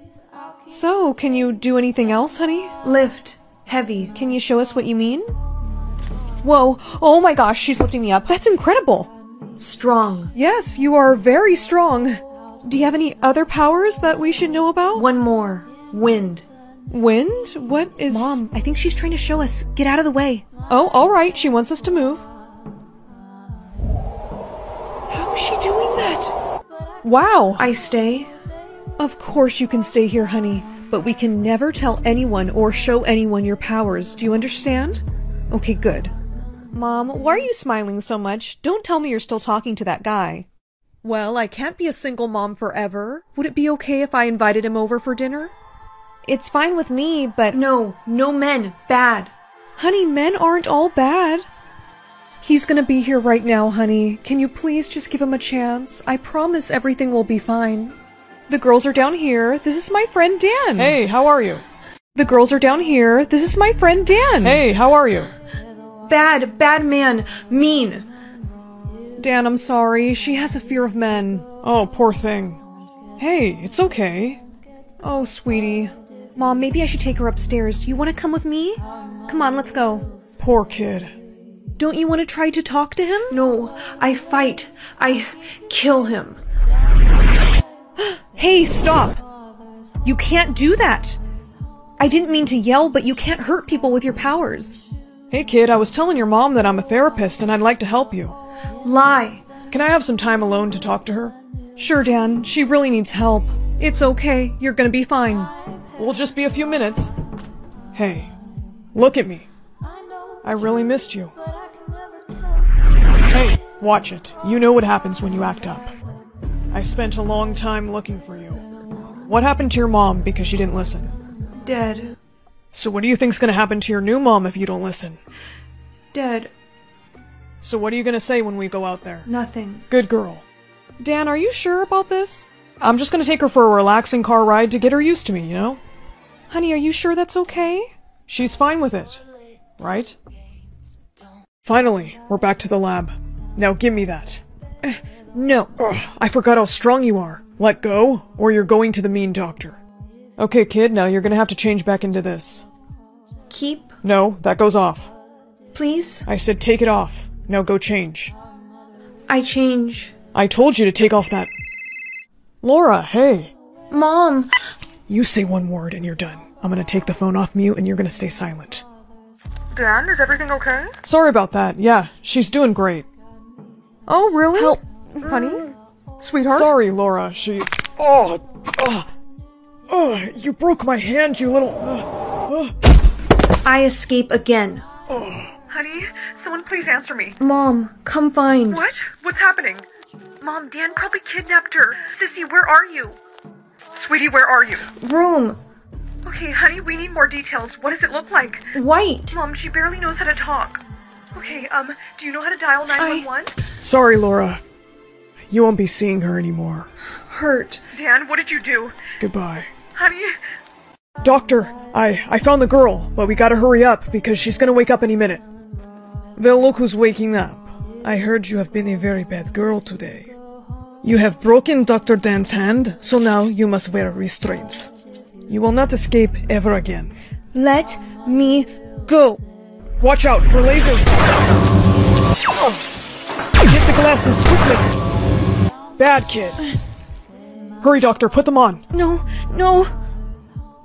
Speaker 1: So, can you do anything else, honey?
Speaker 3: Lift. Heavy.
Speaker 1: Can you show us what you mean? Whoa, oh my gosh, she's lifting me up. That's incredible.
Speaker 3: Strong.
Speaker 1: Yes, you are very strong. Do you have any other powers that we should know about?
Speaker 3: One more. Wind.
Speaker 1: Wind? What is.
Speaker 9: Mom, I think she's trying to show us. Get out of the way.
Speaker 1: Oh, alright, she wants us to move. How is she doing that? Wow!
Speaker 3: I stay.
Speaker 1: Of course you can stay here, honey, but we can never tell anyone or show anyone your powers. Do you understand? Okay, good. Mom, why are you smiling so much? Don't tell me you're still talking to that guy. Well, I can't be a single mom forever. Would it be okay if I invited him over for dinner? It's fine with me, but
Speaker 3: No. No men. Bad.
Speaker 1: Honey, men aren't all bad. He's gonna be here right now, honey. Can you please just give him a chance? I promise everything will be fine. The girls are down here. This is my friend Dan.
Speaker 2: Hey, how are you?
Speaker 1: The girls are down here. This is my friend Dan.
Speaker 2: Hey, how are you?
Speaker 3: Bad. Bad man. Mean.
Speaker 1: Dan, I'm sorry. She has a fear of men.
Speaker 2: Oh, poor thing. Hey, it's okay.
Speaker 1: Oh, sweetie. Mom, maybe I should take her upstairs. Do you want to come with me? Come on, let's go.
Speaker 2: Poor kid.
Speaker 1: Don't you want to try to talk to him?
Speaker 3: No. I fight. I kill him.
Speaker 1: Hey, stop! You can't do that! I didn't mean to yell, but you can't hurt people with your powers.
Speaker 2: Hey kid, I was telling your mom that I'm a therapist and I'd like to help you.
Speaker 3: Lie.
Speaker 2: Can I have some time alone to talk to her?
Speaker 1: Sure, Dan, she really needs help. It's okay, you're gonna be fine.
Speaker 2: We'll just be a few minutes. Hey, look at me. I really missed you. Hey, watch it. You know what happens when you act up. I spent a long time looking for you. What happened to your mom because she didn't listen?
Speaker 3: Dead.
Speaker 2: So what do you think's gonna happen to your new mom if you don't listen?
Speaker 3: Dead.
Speaker 2: So what are you gonna say when we go out there?
Speaker 3: Nothing.
Speaker 2: Good girl. Dan, are you sure about this? I'm just gonna take her for a relaxing car ride to get her used to me, you know?
Speaker 1: Honey, are you sure that's okay?
Speaker 2: She's fine with it. Right? Finally, we're back to the lab. Now give me that.
Speaker 1: No.
Speaker 2: Ugh, I forgot how strong you are. Let go, or you're going to the mean doctor. Okay, kid, now you're gonna have to change back into this.
Speaker 3: Keep.
Speaker 2: No, that goes off.
Speaker 3: Please.
Speaker 2: I said take it off. Now go change.
Speaker 3: I change.
Speaker 2: I told you to take off that. Laura, hey.
Speaker 3: Mom.
Speaker 2: You say one word and you're done. I'm gonna take the phone off mute and you're gonna stay silent.
Speaker 10: Dan, is everything okay?
Speaker 2: Sorry about that. Yeah, she's doing great.
Speaker 1: Oh, really?
Speaker 2: Help.
Speaker 1: Honey? Sweetheart?
Speaker 2: Sorry, Laura. She's. Oh, oh, oh! You broke my hand, you little. Uh, uh.
Speaker 3: I escape again. Oh.
Speaker 10: Honey, someone please answer me.
Speaker 3: Mom, come find.
Speaker 10: What? What's happening? Mom, Dan probably kidnapped her. Sissy, where are you? Sweetie, where are you?
Speaker 3: Room.
Speaker 10: Okay, honey, we need more details. What does it look like?
Speaker 3: White.
Speaker 10: Mom, she barely knows how to talk. Okay, um, do you know how to dial 911?
Speaker 2: Sorry, Laura. You won't be seeing her anymore.
Speaker 3: Hurt.
Speaker 10: Dan, what did you do?
Speaker 2: Goodbye.
Speaker 10: Honey,
Speaker 2: Doctor, I I found the girl, but we gotta hurry up because she's gonna wake up any minute. Well, look who's waking up. I heard you have been a very bad girl today. You have broken Dr. Dan's hand, so now you must wear restraints. You will not escape ever again.
Speaker 3: Let me go.
Speaker 2: Watch out, her laser! Get the glasses quickly! Bad kid. Hurry, doctor, put them on.
Speaker 3: No, no.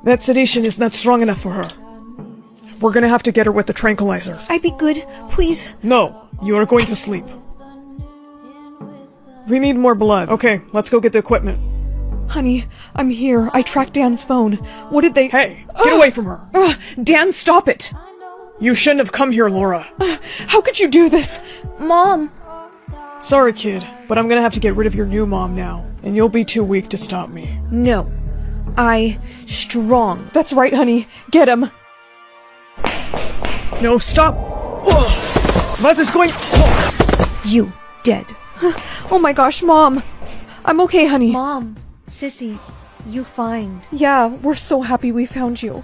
Speaker 2: That sedation is not strong enough for her. We're gonna have to get her with the tranquilizer.
Speaker 3: I'd be good, please.
Speaker 2: No, you are going to sleep. We need more blood. Okay, let's go get the equipment.
Speaker 1: Honey, I'm here. I tracked Dan's phone. What did they-
Speaker 2: Hey, get away from her!
Speaker 1: Ugh, Dan, stop it!
Speaker 2: You shouldn't have come here, Laura.
Speaker 1: How could you do this?
Speaker 3: Mom.
Speaker 2: Sorry, kid, but I'm gonna have to get rid of your new mom now, and you'll be too weak to stop me.
Speaker 1: No. I strong. That's right, honey. Get him.
Speaker 2: No, stop! Ugh. Is going-
Speaker 1: You dead. Oh my gosh, mom. I'm okay, honey.
Speaker 3: Mom. Sissy, you find.
Speaker 1: Yeah, we're so happy we found you.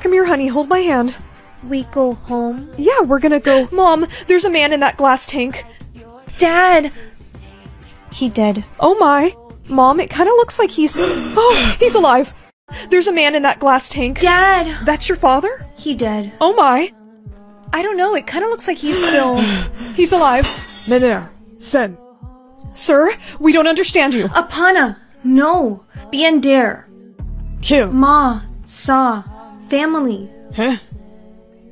Speaker 1: Come here, honey. Hold my hand.
Speaker 3: We go home.
Speaker 1: Yeah, we're gonna go. Mom, there's a man in that glass tank.
Speaker 3: Dad. He dead.
Speaker 1: Oh my. Mom, it kind of looks like he's. Oh, he's alive. There's a man in that glass tank.
Speaker 3: Dad.
Speaker 1: That's your father?
Speaker 3: He dead.
Speaker 1: Oh my.
Speaker 3: I don't know. It kind of looks like he's still.
Speaker 1: He's alive.
Speaker 2: Nener, Sen,
Speaker 1: Sir, we don't understand you.
Speaker 3: Apana. No. Bien there.
Speaker 2: kill.
Speaker 3: Ma. Sa. Family.
Speaker 2: Huh?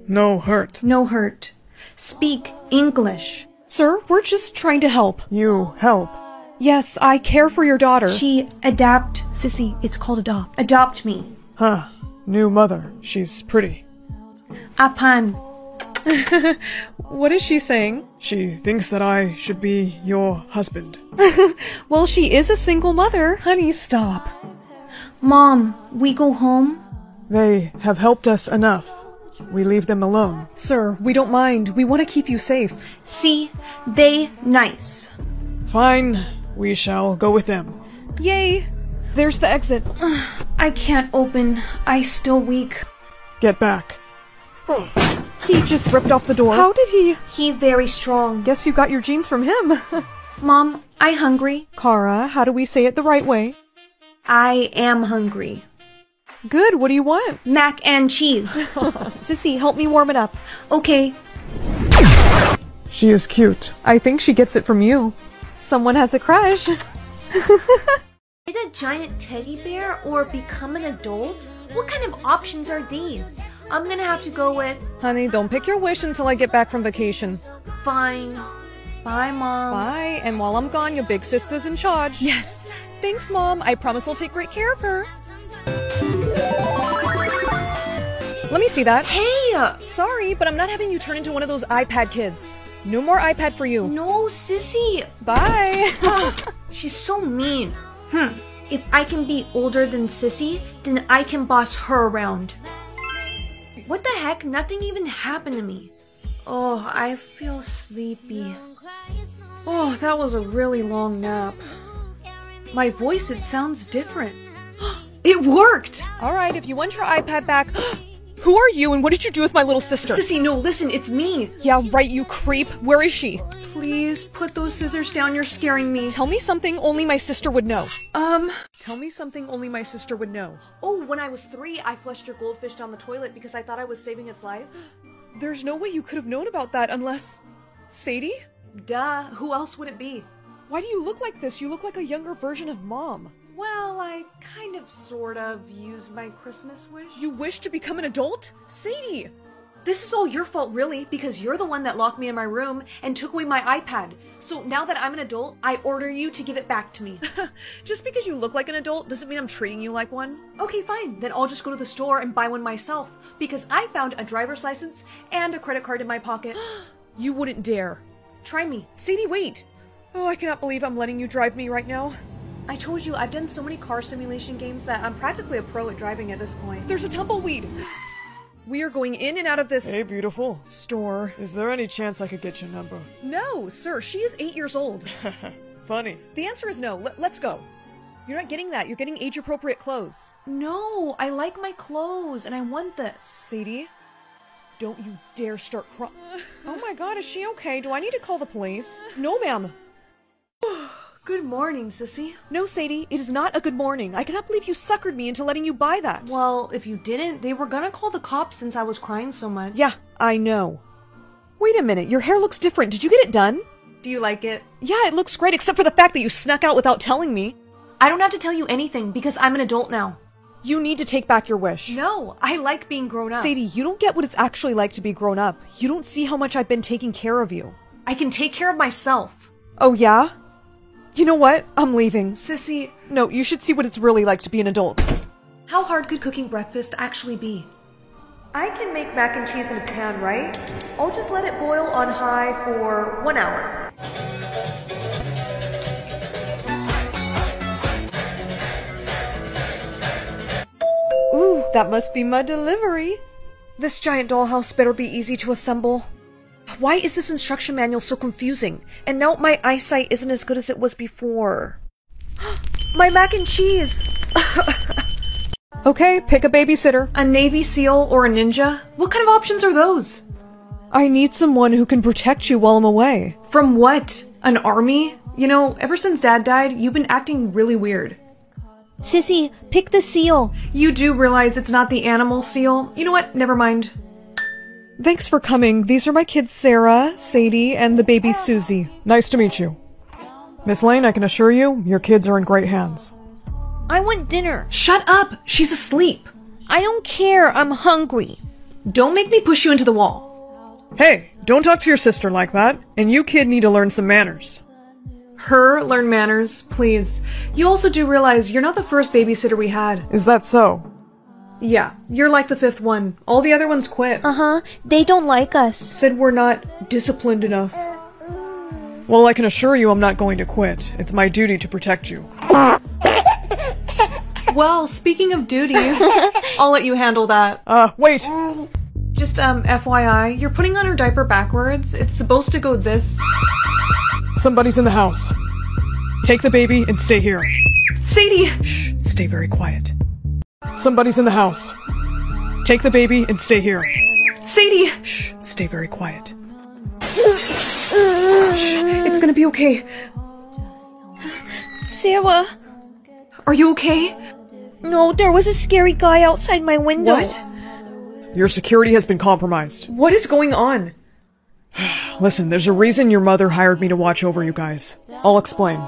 Speaker 2: No hurt.
Speaker 3: No hurt. Speak English.
Speaker 1: Sir, we're just trying to help.
Speaker 2: You help.
Speaker 1: Yes, I care for your daughter.
Speaker 3: She adapt.
Speaker 1: Sissy, it's called adopt.
Speaker 3: Adopt me.
Speaker 2: Huh. New mother. She's pretty.
Speaker 3: Apan.
Speaker 1: What is she saying?
Speaker 2: She thinks that I should be your husband.
Speaker 1: Well, she is a single mother. Honey, stop.
Speaker 3: Mom. We go home.
Speaker 2: They have helped us enough. We leave them alone.
Speaker 1: Sir, we don't mind. We want to keep you safe.
Speaker 3: See. They nice.
Speaker 2: Fine. We shall go with them.
Speaker 1: Yay! There's the exit.
Speaker 3: I can't open. I still weak.
Speaker 2: Get back.
Speaker 1: He just ripped off the door. How did he?
Speaker 3: He very strong.
Speaker 1: Guess you got your genes from him.
Speaker 3: Mom. I hungry.
Speaker 1: Kara, how do we say it the right way?
Speaker 3: I am hungry.
Speaker 1: Good, what do you want?
Speaker 3: Mac and cheese.
Speaker 1: Sissy, help me warm it up.
Speaker 3: Okay.
Speaker 2: She is cute.
Speaker 1: I think she gets it from you. Someone has a crush.
Speaker 3: Is a giant teddy bear or become an adult? What kind of options are these? I'm gonna have to go with
Speaker 1: Honey, don't pick your wish until I get back from vacation.
Speaker 3: fine. Bye, mom.
Speaker 1: Bye, and while I'm gone, your big sister's in charge. Yes. Thanks, Mom. I promise I'll take great care of her. Let me see that.
Speaker 3: Hey! uh,
Speaker 1: Sorry, but I'm not having you turn into one of those iPad kids. No more iPad for you.
Speaker 3: No, sissy.
Speaker 1: Bye.
Speaker 3: She's so mean. Hmm. If I can be older than Sissy, then I can boss her around. What the heck? Nothing even happened to me. Oh, I feel sleepy.
Speaker 1: oh, that was a really long nap. My voice, it sounds different. it worked! Alright, if you want your iPad back. Who are you and what did you do with my little sister?
Speaker 3: Sissy, no, listen, it's me.
Speaker 1: Yeah, right, you creep. Where is she?
Speaker 3: Please put those scissors down. You're scaring me.
Speaker 1: Tell me something only my sister would know.
Speaker 3: Um,
Speaker 1: Tell me something only my sister would know.
Speaker 11: Oh, when I was three, I flushed your goldfish down the toilet because I thought I was saving its life.
Speaker 1: There's no way you could have known about that unless. Sadie?
Speaker 11: Duh, who else would it be?
Speaker 1: Why do you look like this? You look like a younger version of mom.
Speaker 11: Well, I kind of sort of used my Christmas wish.
Speaker 1: You wish to become an adult? Sadie!
Speaker 11: This is all your fault, really, because you're the one that locked me in my room and took away my iPad. So now that I'm an adult, I order you to give it back to me.
Speaker 1: Just because you look like an adult doesn't mean I'm treating you like one.
Speaker 11: okay, fine. Then I'll just go to the store and buy one myself because I found a driver's license and a credit card in my pocket.
Speaker 1: You wouldn't dare.
Speaker 11: Try me.
Speaker 1: Sadie, wait! Oh, I cannot believe I'm letting you drive me right now.
Speaker 11: I told you I've done so many car simulation games that I'm practically a pro at driving at this point.
Speaker 1: There's a tumbleweed! We are going in and out of this
Speaker 2: Hey, beautiful.
Speaker 1: store.
Speaker 2: Is there any chance I could get your number?
Speaker 1: No, sir, she is eight years old.
Speaker 2: Funny.
Speaker 1: The answer is no. Let- let's go. You're not getting that. You're getting age appropriate clothes.
Speaker 11: No, I like my clothes and I want this.
Speaker 1: Sadie, don't you dare start crying. oh my god, is she okay? Do I need to call the police? No, ma'am. Good morning, Sissy.
Speaker 6: No, Sadie, it is not a good morning. I cannot believe you suckered me into letting you buy that.
Speaker 1: Well, if you didn't, they were gonna call the cops since I was crying so much.
Speaker 6: Yeah, I know. Wait a minute, your hair looks different. Did you get it done?
Speaker 1: Do you like it?
Speaker 6: Yeah, it looks great, except for the fact that you snuck out without telling me.
Speaker 1: I don't have to tell you anything because I'm an adult now.
Speaker 6: You need to take back your wish.
Speaker 1: No, I like being grown up.
Speaker 6: Sadie, you don't get what it's actually like to be grown up. You don't see how much I've been taking care of you.
Speaker 1: I can take care of myself.
Speaker 6: Oh, yeah? You know what? I'm leaving.
Speaker 1: Sissy,
Speaker 6: No, you should see what it's really like to be an adult.
Speaker 1: how hard could cooking breakfast actually be? I can make mac and cheese in a pan, right? I'll just let it boil on high for one hour.
Speaker 6: Ooh, that must be my delivery. This giant dollhouse better be easy to assemble. Why is this instruction manual so confusing? And now my eyesight isn't as good as it was before. my mac and cheese! okay, pick a babysitter.
Speaker 1: A Navy SEAL or a ninja? What kind of options are those?
Speaker 6: I need someone who can protect you while I'm away.
Speaker 1: From what? An army? You know, ever since Dad died, you've been acting really weird.
Speaker 3: Sissy, pick the seal.
Speaker 1: You do realize it's not the animal seal? You know what? Never mind.
Speaker 6: Thanks for coming. These are my kids Sarah, Sadie, and the baby Susie. Nice to meet you. Miss Lane, I can assure you, your kids are in great hands.
Speaker 3: I want dinner.
Speaker 1: Shut up! She's asleep.
Speaker 3: I don't care. I'm hungry.
Speaker 1: Don't make me push you into the wall.
Speaker 2: Hey, don't talk to your sister like that. And you kid need to learn some manners.
Speaker 1: Her learn manners, please. You also do realize you're not the first babysitter we had.
Speaker 2: Is that so?
Speaker 1: Yeah, you're like the fifth one. All the other ones quit.
Speaker 3: Uh huh. They don't like us.
Speaker 1: Said we're not disciplined enough.
Speaker 2: Well, I can assure you I'm not going to quit. It's my duty to protect you.
Speaker 1: Well, speaking of duty, I'll let you handle that.
Speaker 2: Uh, wait!
Speaker 1: Just, um, FYI, you're putting on her diaper backwards. It's supposed to go this.
Speaker 2: Somebody's in the house. Take the baby and stay here.
Speaker 1: Sadie!
Speaker 2: Shh, stay very quiet. Somebody's in the house. Take the baby and stay here.
Speaker 1: Sadie!
Speaker 2: Shh, stay very quiet.
Speaker 1: It's gonna be okay.
Speaker 3: Sarah.
Speaker 1: Are you okay?
Speaker 3: No, there was a scary guy outside my window.
Speaker 1: What?
Speaker 2: Your security has been compromised.
Speaker 1: What is going on?
Speaker 2: Listen, there's a reason your mother hired me to watch over you guys. I'll explain.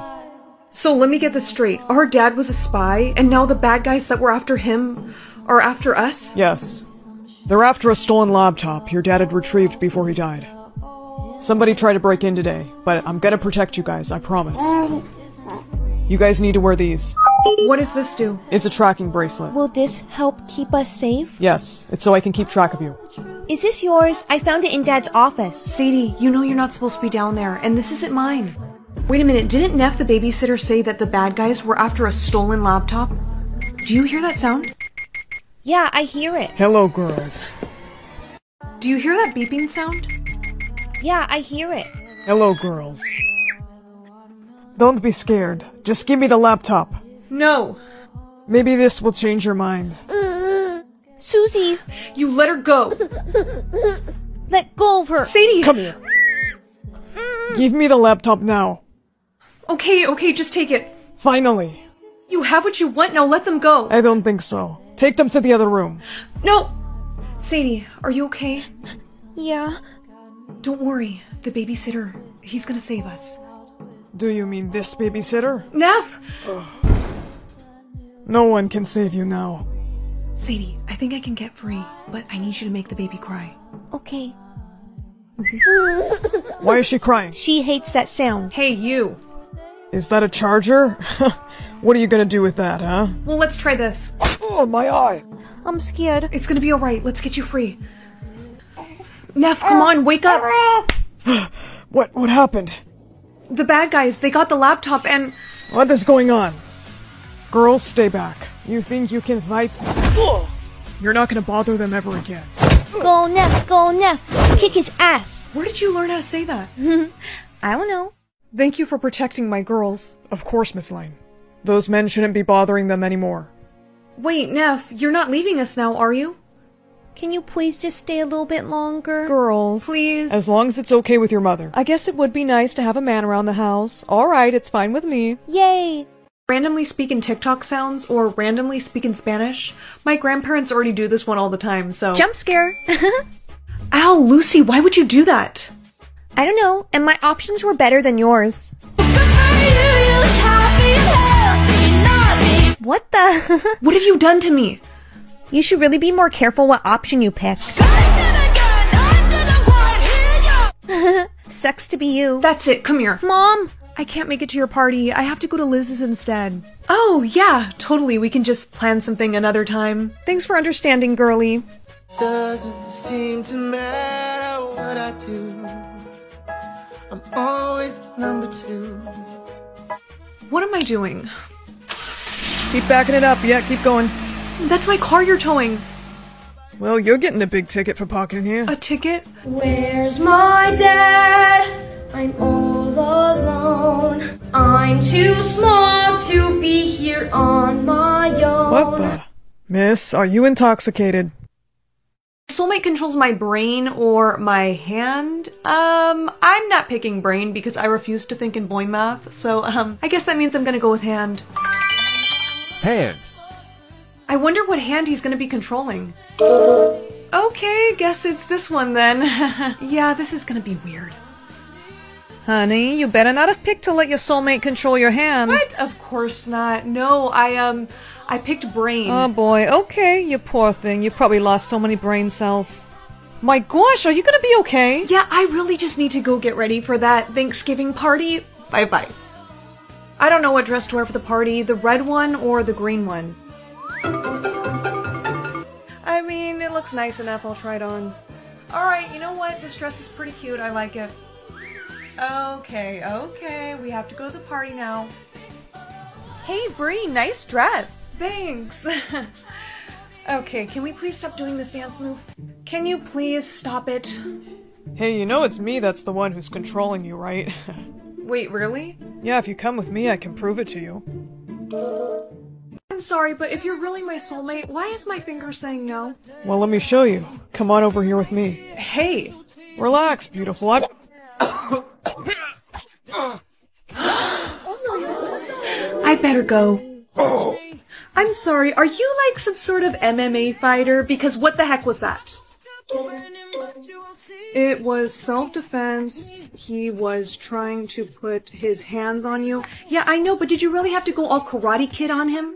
Speaker 1: So let me get this straight. Our dad was a spy, and now the bad guys that were after him are after us?
Speaker 2: Yes. They're after a stolen laptop your dad had retrieved before he died. Somebody tried to break in today, but I'm gonna protect you guys, I promise. You guys need to wear these.
Speaker 1: What does this do?
Speaker 2: It's a tracking bracelet.
Speaker 3: Will this help keep us safe?
Speaker 2: Yes, it's so I can keep track of you.
Speaker 3: Is this yours? I found it in Dad's office.
Speaker 1: Sadie, you know you're not supposed to be down there, and this isn't mine. Wait a minute, didn't Neff the babysitter say that the bad guys were after a stolen laptop? Do you hear that sound?
Speaker 3: Yeah, I hear it.
Speaker 2: Hello, girls.
Speaker 1: Do you hear that beeping sound?
Speaker 3: Yeah, I hear it.
Speaker 2: Hello, girls. Don't be scared. Just give me the laptop.
Speaker 1: No!
Speaker 2: Maybe this will change your mind.
Speaker 3: Susie,
Speaker 1: You let her go!
Speaker 3: let go of her.
Speaker 1: Sadie!
Speaker 2: Come here. Give me the laptop now.
Speaker 1: Okay, okay, just take it.
Speaker 2: Finally.
Speaker 1: You have what you want, now let them go.
Speaker 2: I don't think so. Take them to the other room.
Speaker 1: No! Sadie, are you okay?
Speaker 3: Yeah.
Speaker 1: Don't worry, the babysitter, he's gonna save us.
Speaker 2: Do you mean this babysitter?
Speaker 1: Neff!
Speaker 2: No one can save you now.
Speaker 1: Sadie, I think I can get free, but I need you to make the baby cry.
Speaker 3: Okay.
Speaker 2: Why is she crying?
Speaker 3: She hates that sound.
Speaker 1: Hey, you!
Speaker 2: Is that a charger? what are you gonna do with that, huh?
Speaker 1: Well, let's try this.
Speaker 2: Oh, my eye!
Speaker 3: I'm scared.
Speaker 1: It's gonna be alright, let's get you free. Neff, come on, wake up!
Speaker 2: What, what happened?
Speaker 1: The bad guys, they got the laptop and.
Speaker 2: What is going on? Girls, stay back. You think you can fight? You're not gonna bother them ever again.
Speaker 3: Go Neff, go Neff. Kick his ass.
Speaker 1: Where did you learn how to say that?
Speaker 3: I don't know.
Speaker 6: Thank you for protecting my girls.
Speaker 2: Of course, Miss Lane. Those men shouldn't be bothering them anymore.
Speaker 1: Wait, Neff, you're not leaving us now, are you?
Speaker 5: Can you please just stay a little bit longer?
Speaker 6: Girls.
Speaker 1: Please.
Speaker 2: As long as it's okay with your mother.
Speaker 6: I guess it would be nice to have a man around the house. Alright, it's fine with me.
Speaker 5: Yay!
Speaker 1: randomly speak in TikTok sounds or randomly speak in Spanish. My grandparents already do this one all the time, so.
Speaker 5: Jump scare!
Speaker 1: Ow, Lucy, why would you do that?
Speaker 5: I don't know, and my options were better than yours. What the?
Speaker 1: What have you done to me?
Speaker 5: you should really be more careful what option you pick. Sucks to be you.
Speaker 1: That's it, come here.
Speaker 5: Mom!
Speaker 6: I can't make it to your party. I have to go to Liz's instead.
Speaker 1: Oh, yeah, totally. We can just plan something another time.
Speaker 6: Thanks for understanding, girly.
Speaker 12: Doesn't seem to matter what I do. I'm always number two.
Speaker 1: What am I doing?
Speaker 2: Keep backing it up. Yeah, keep going.
Speaker 1: That's my car you're towing.
Speaker 2: Well, you're getting a big ticket for parking here.
Speaker 1: A ticket?
Speaker 13: Where's my dad? I'm all alone. I'm too small to be here on my own.
Speaker 2: What the? Miss, are you intoxicated?
Speaker 1: Soulmate controls my brain or my hand. Um, I'm not picking brain because I refuse to think in boy math, so um, I guess that means I'm gonna go with hand.
Speaker 7: Hand.
Speaker 1: I wonder what hand he's gonna be controlling. Okay, guess it's this one then. yeah, this is gonna be weird.
Speaker 6: Honey, you better not have picked to let your soulmate control your hand.
Speaker 1: What? Of course not. No, I um, I picked brain.
Speaker 6: Oh boy, okay, you poor thing. You probably lost so many brain cells. My gosh, are you gonna be okay?
Speaker 1: yeah, I really just need to go get ready for that Thanksgiving party. Bye bye. I don't know what dress to wear for the party, the red one or the green one. I mean, it looks nice enough, I'll try it on. Alright, you know what? This dress is pretty cute, I like it. Okay, okay, we have to go to the party now.
Speaker 6: Hey, Bree, nice dress.
Speaker 1: Thanks. okay, can we please stop doing this dance move? Can you please stop it?
Speaker 2: Hey, you know it's me that's the one who's controlling you, right?
Speaker 1: Wait, really?
Speaker 2: yeah, if you come with me, I can prove it to you.
Speaker 1: I'm sorry, but if you're really my soulmate, why is my finger saying no?
Speaker 2: Well, let me show you. Come on over here with me.
Speaker 1: Hey,
Speaker 2: Relax, beautiful. I'm-
Speaker 1: I better go. Oh. I'm sorry, are you like some sort of MMA fighter? Because what the heck was that? It was self defense. He was trying to put his hands on you. Yeah, I know, but did you really have to go all Karate Kid on him?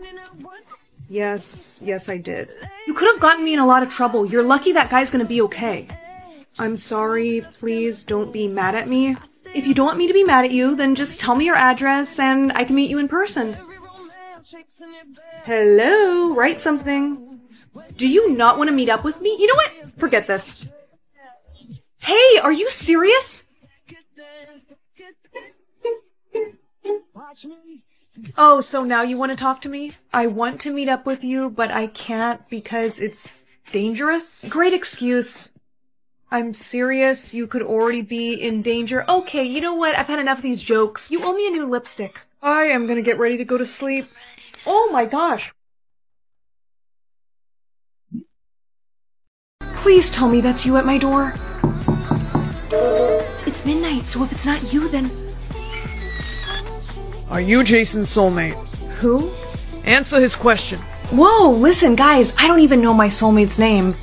Speaker 1: Yes, yes, I did. You could have gotten me in a lot of trouble. You're lucky that guy's gonna be okay. I'm sorry, please don't be mad at me. If you don't want me to be mad at you, then just tell me your address and I can meet you in person. Hello, write something. Do you not want to meet up with me? You know what? Forget this. Hey, are you serious? Oh, so now you want to talk to me? I want to meet up with you, but I can't because it's dangerous? Great excuse. I'm serious. You could already be in danger. Okay, you know what? I've had enough of these jokes. You owe me a new lipstick.
Speaker 2: I am gonna get ready to go to sleep.
Speaker 1: Oh my gosh. Please tell me that's you at my door. It's midnight, so if it's not you, then
Speaker 2: Are you Jason's soulmate?
Speaker 1: who?
Speaker 2: Answer his question.
Speaker 1: Whoa, listen, guys, I don't even know my soulmate's name.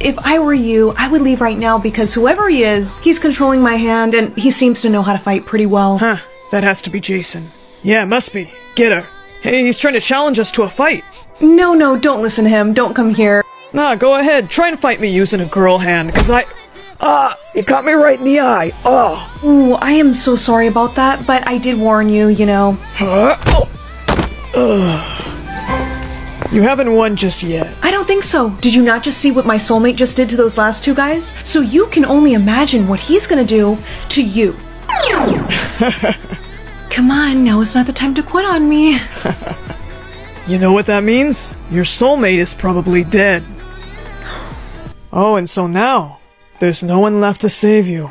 Speaker 1: If I were you, I would leave right now because whoever he is, he's controlling my hand and he seems to know how to fight pretty well.
Speaker 2: Huh, that has to be Jason. Yeah, must be. Get her. Hey, he's trying to challenge us to a fight.
Speaker 1: No, no, don't listen to him. Don't come here.
Speaker 2: Nah, go ahead. Try and fight me using a girl hand, cause I. Ah, you caught me right in the eye. Oh.
Speaker 1: Ooh, I am so sorry about that, but I did warn you, you know.
Speaker 2: Huh? Oh. Ugh. You haven't won just yet.
Speaker 1: I don't think so. Did you not just see what my soulmate just did to those last two guys? So you can only imagine what he's gonna do to you. Come on, now is not the time to quit on me.
Speaker 2: You know what that means? Your soulmate is probably dead. Oh, and so now, there's no one left to save you.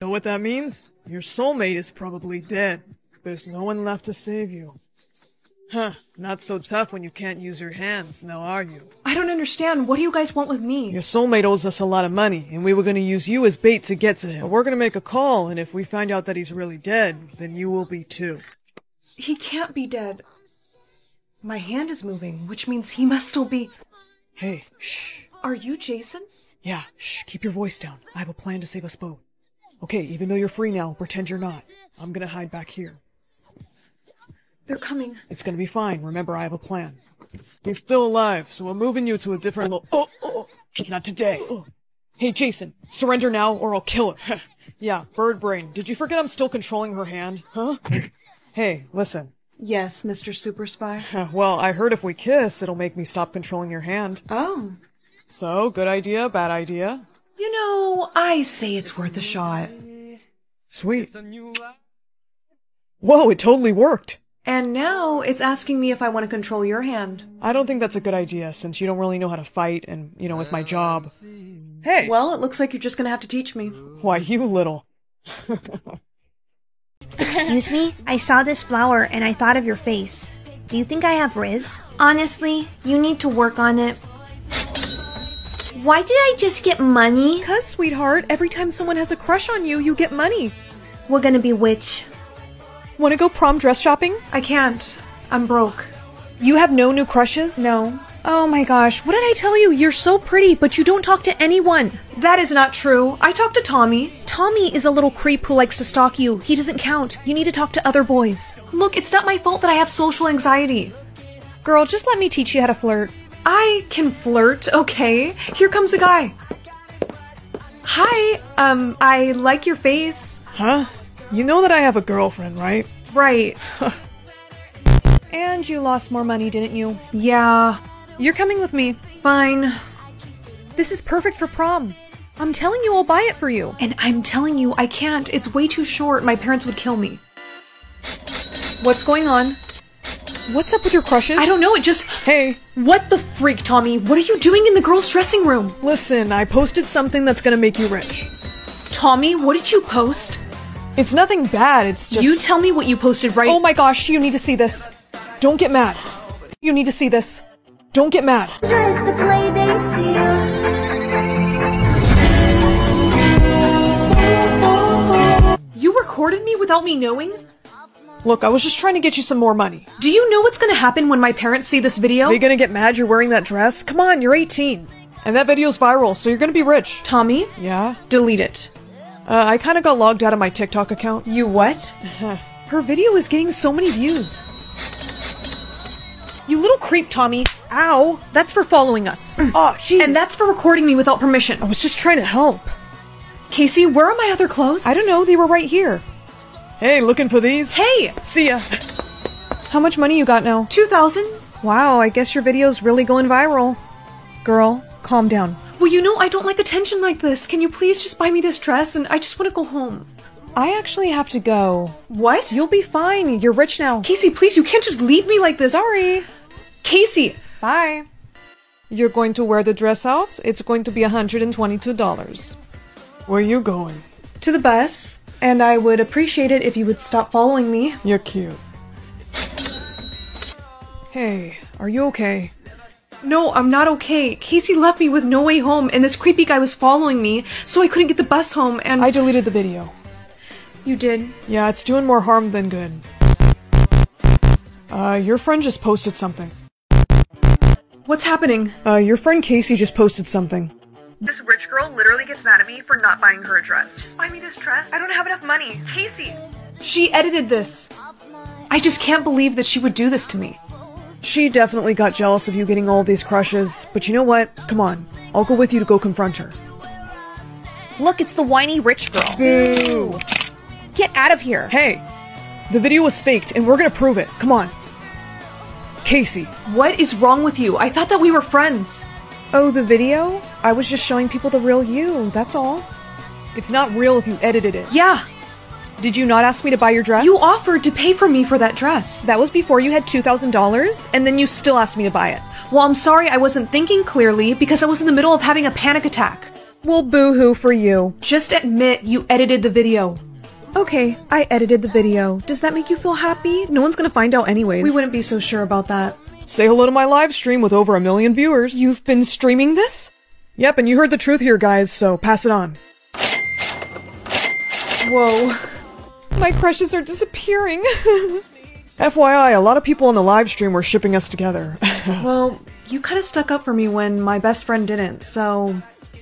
Speaker 2: Know what that means? Your soulmate is probably dead. There's no one left to save you. Huh, not so tough when you can't use your hands, now are you?
Speaker 1: I don't understand. What do you guys want with me?
Speaker 2: Your soulmate owes us a lot of money, and we were gonna use you as bait to get to him. But we're gonna make a call, and if we find out that he's really dead, then you will be too.
Speaker 1: He can't be dead. My hand is moving, which means he must still be.
Speaker 2: Hey, shh.
Speaker 1: Are you Jason?
Speaker 2: Yeah, shh, keep your voice down. I have a plan to save us both. Okay, even though you're free now, pretend you're not. I'm gonna hide back here.
Speaker 1: They're coming.
Speaker 2: It's gonna be fine. Remember, I have a plan. He's still alive, so we're moving you to a different lo- Oh, oh, oh, not today. Oh. Hey, Jason, surrender now or I'll kill her. yeah, bird brain. Did you forget I'm still controlling her hand? Huh? hey, listen.
Speaker 1: Yes, Mr. Super Spy.
Speaker 2: well, I heard if we kiss, it'll make me stop controlling your hand.
Speaker 1: Oh.
Speaker 2: So, good idea, bad idea?
Speaker 1: You know, I say it's worth a shot.
Speaker 2: Sweet. Whoa, it totally worked.
Speaker 1: And now it's asking me if I want to control your hand.
Speaker 2: I don't think that's a good idea since you don't really know how to fight and, you know, with my job. Hey!
Speaker 1: Well, it looks like you're just gonna have to teach me.
Speaker 2: Why, you little.
Speaker 3: Excuse me? I saw this flower and I thought of your face. Do you think I have Riz?
Speaker 5: Honestly, you need to work on it. Why did I just get money?
Speaker 1: Cuz, sweetheart, every time someone has a crush on you, you get money.
Speaker 5: We're gonna be witch.
Speaker 1: Wanna go prom dress shopping?
Speaker 5: I can't. I'm broke.
Speaker 1: You have no new crushes?
Speaker 5: No.
Speaker 1: Oh my gosh, what did I tell you? You're so pretty, but you don't talk to anyone. That is not true. I talk to Tommy. Tommy is a little creep who likes to stalk you. He doesn't count. You need to talk to other boys. Look, it's not my fault that I have social anxiety. Girl, just let me teach you how to flirt. I can flirt, okay? Here comes a guy. Hi, um, I like your face.
Speaker 2: Huh? You know that I have a girlfriend, right?
Speaker 1: Right.
Speaker 6: And you lost more money, didn't you?
Speaker 1: Yeah.
Speaker 6: You're coming with me.
Speaker 1: Fine.
Speaker 6: This is perfect for prom. I'm telling you, I'll buy it for you.
Speaker 1: And I'm telling you, I can't. It's way too short. My parents would kill me. What's going on?
Speaker 6: What's up with your crushes?
Speaker 1: I don't know. It just.
Speaker 2: Hey,
Speaker 1: What the freak, Tommy? What are you doing in the girls' dressing room?
Speaker 2: listen, I posted something that's gonna make you rich.
Speaker 1: Tommy, what did you post?
Speaker 2: It's nothing bad, it's just.
Speaker 1: You tell me what you posted, right?
Speaker 6: Oh my gosh, you need to see this.
Speaker 2: Don't get mad.
Speaker 6: You need to see this.
Speaker 2: Don't get mad.
Speaker 13: Just a play date to
Speaker 1: You recorded me without me knowing?
Speaker 2: Look, I was just trying to get you some more money.
Speaker 1: Do you know what's gonna happen when my parents see this video?
Speaker 2: They gonna get mad you're wearing that dress? Come on, you're 18. And that video's viral, so you're gonna be rich.
Speaker 1: Tommy,
Speaker 2: Yeah?
Speaker 1: delete it.
Speaker 2: Uh, I kinda got logged out of my TikTok account.
Speaker 1: You what?
Speaker 6: Her video is getting so many views. You little creep, Tommy. Ow. That's for following us.
Speaker 2: Oh, jeez.
Speaker 1: And that's for recording me without permission.
Speaker 2: I was just trying to help.
Speaker 1: Casey, where are my other clothes?
Speaker 6: I don't know, they were right here.
Speaker 2: Hey, looking for these?
Speaker 1: Hey!
Speaker 2: See ya.
Speaker 6: How much money you got now?
Speaker 1: 2000?
Speaker 6: Wow, I guess your video's really going viral. Girl, calm down.
Speaker 1: Well, you know, I don't like attention like this. Can you please just buy me this dress and I just want to go home?
Speaker 6: I actually have to go.
Speaker 1: What?
Speaker 6: You'll be fine. You're rich now.
Speaker 1: Casey, please, you can't just leave me like this.
Speaker 6: Sorry.
Speaker 1: Casey!
Speaker 6: Bye.
Speaker 2: You're going to wear the dress out? It's going to be $122. Where are you going?
Speaker 1: To the bus. And I would appreciate it if you would stop following me.
Speaker 2: You're cute. Hey, are you okay?
Speaker 1: No, I'm not okay. Casey left me with no way home, and this creepy guy was following me, so I couldn't get the bus home, and
Speaker 2: I deleted the video.
Speaker 1: you did.
Speaker 2: Yeah, it's doing more harm than good. Uh, your friend just posted something.
Speaker 1: What's happening?
Speaker 2: Uh, your friend Casey just posted something.
Speaker 4: This rich girl literally gets mad at me for not buying her a dress. Just buy me this dress. I don't have enough money. Casey!
Speaker 1: She edited this. I just can't believe that she would do this to me.
Speaker 2: She definitely got jealous of you getting all these crushes, but you know what? Come on. I'll go with you to go confront her.
Speaker 6: Look, it's the whiny rich girl.
Speaker 2: Boo!
Speaker 6: Get out of here.
Speaker 2: Hey! The video was faked, and we're gonna prove it. Come on. Casey.
Speaker 1: What is wrong with you? I thought that we were friends.
Speaker 6: Oh, the video? I was just showing people the real you, that's all.
Speaker 2: It's not real if you edited it.
Speaker 1: Yeah,
Speaker 6: Did you not ask me to buy your dress?
Speaker 1: you offered to pay for me for that dress.
Speaker 6: That was before you had $2,000, and then you still asked me to buy it.
Speaker 1: Well, I'm sorry I wasn't thinking clearly because I was in the middle of having a panic attack.
Speaker 6: Well, boo hoo for you.
Speaker 1: Just admit you edited the video.
Speaker 6: Okay, I edited the video. Does that make you feel happy? No one's gonna find out anyways.
Speaker 1: We wouldn't be so sure about that.
Speaker 2: Say hello to my live stream with over a million viewers.
Speaker 6: You've been streaming this?
Speaker 2: Yep, and you heard the truth here, guys, so pass it on.
Speaker 6: Whoa. My crushes are disappearing.
Speaker 2: FYI, a lot of people on the live stream were shipping us together.
Speaker 1: well, you kind of stuck up for me when my best friend didn't, so.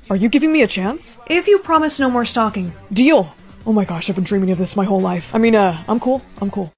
Speaker 2: Are you giving me a chance?
Speaker 1: If you promise no more stalking.
Speaker 2: Deal! Oh my gosh, I've been dreaming of this my whole life. I mean, uh, I'm cool. I'm cool.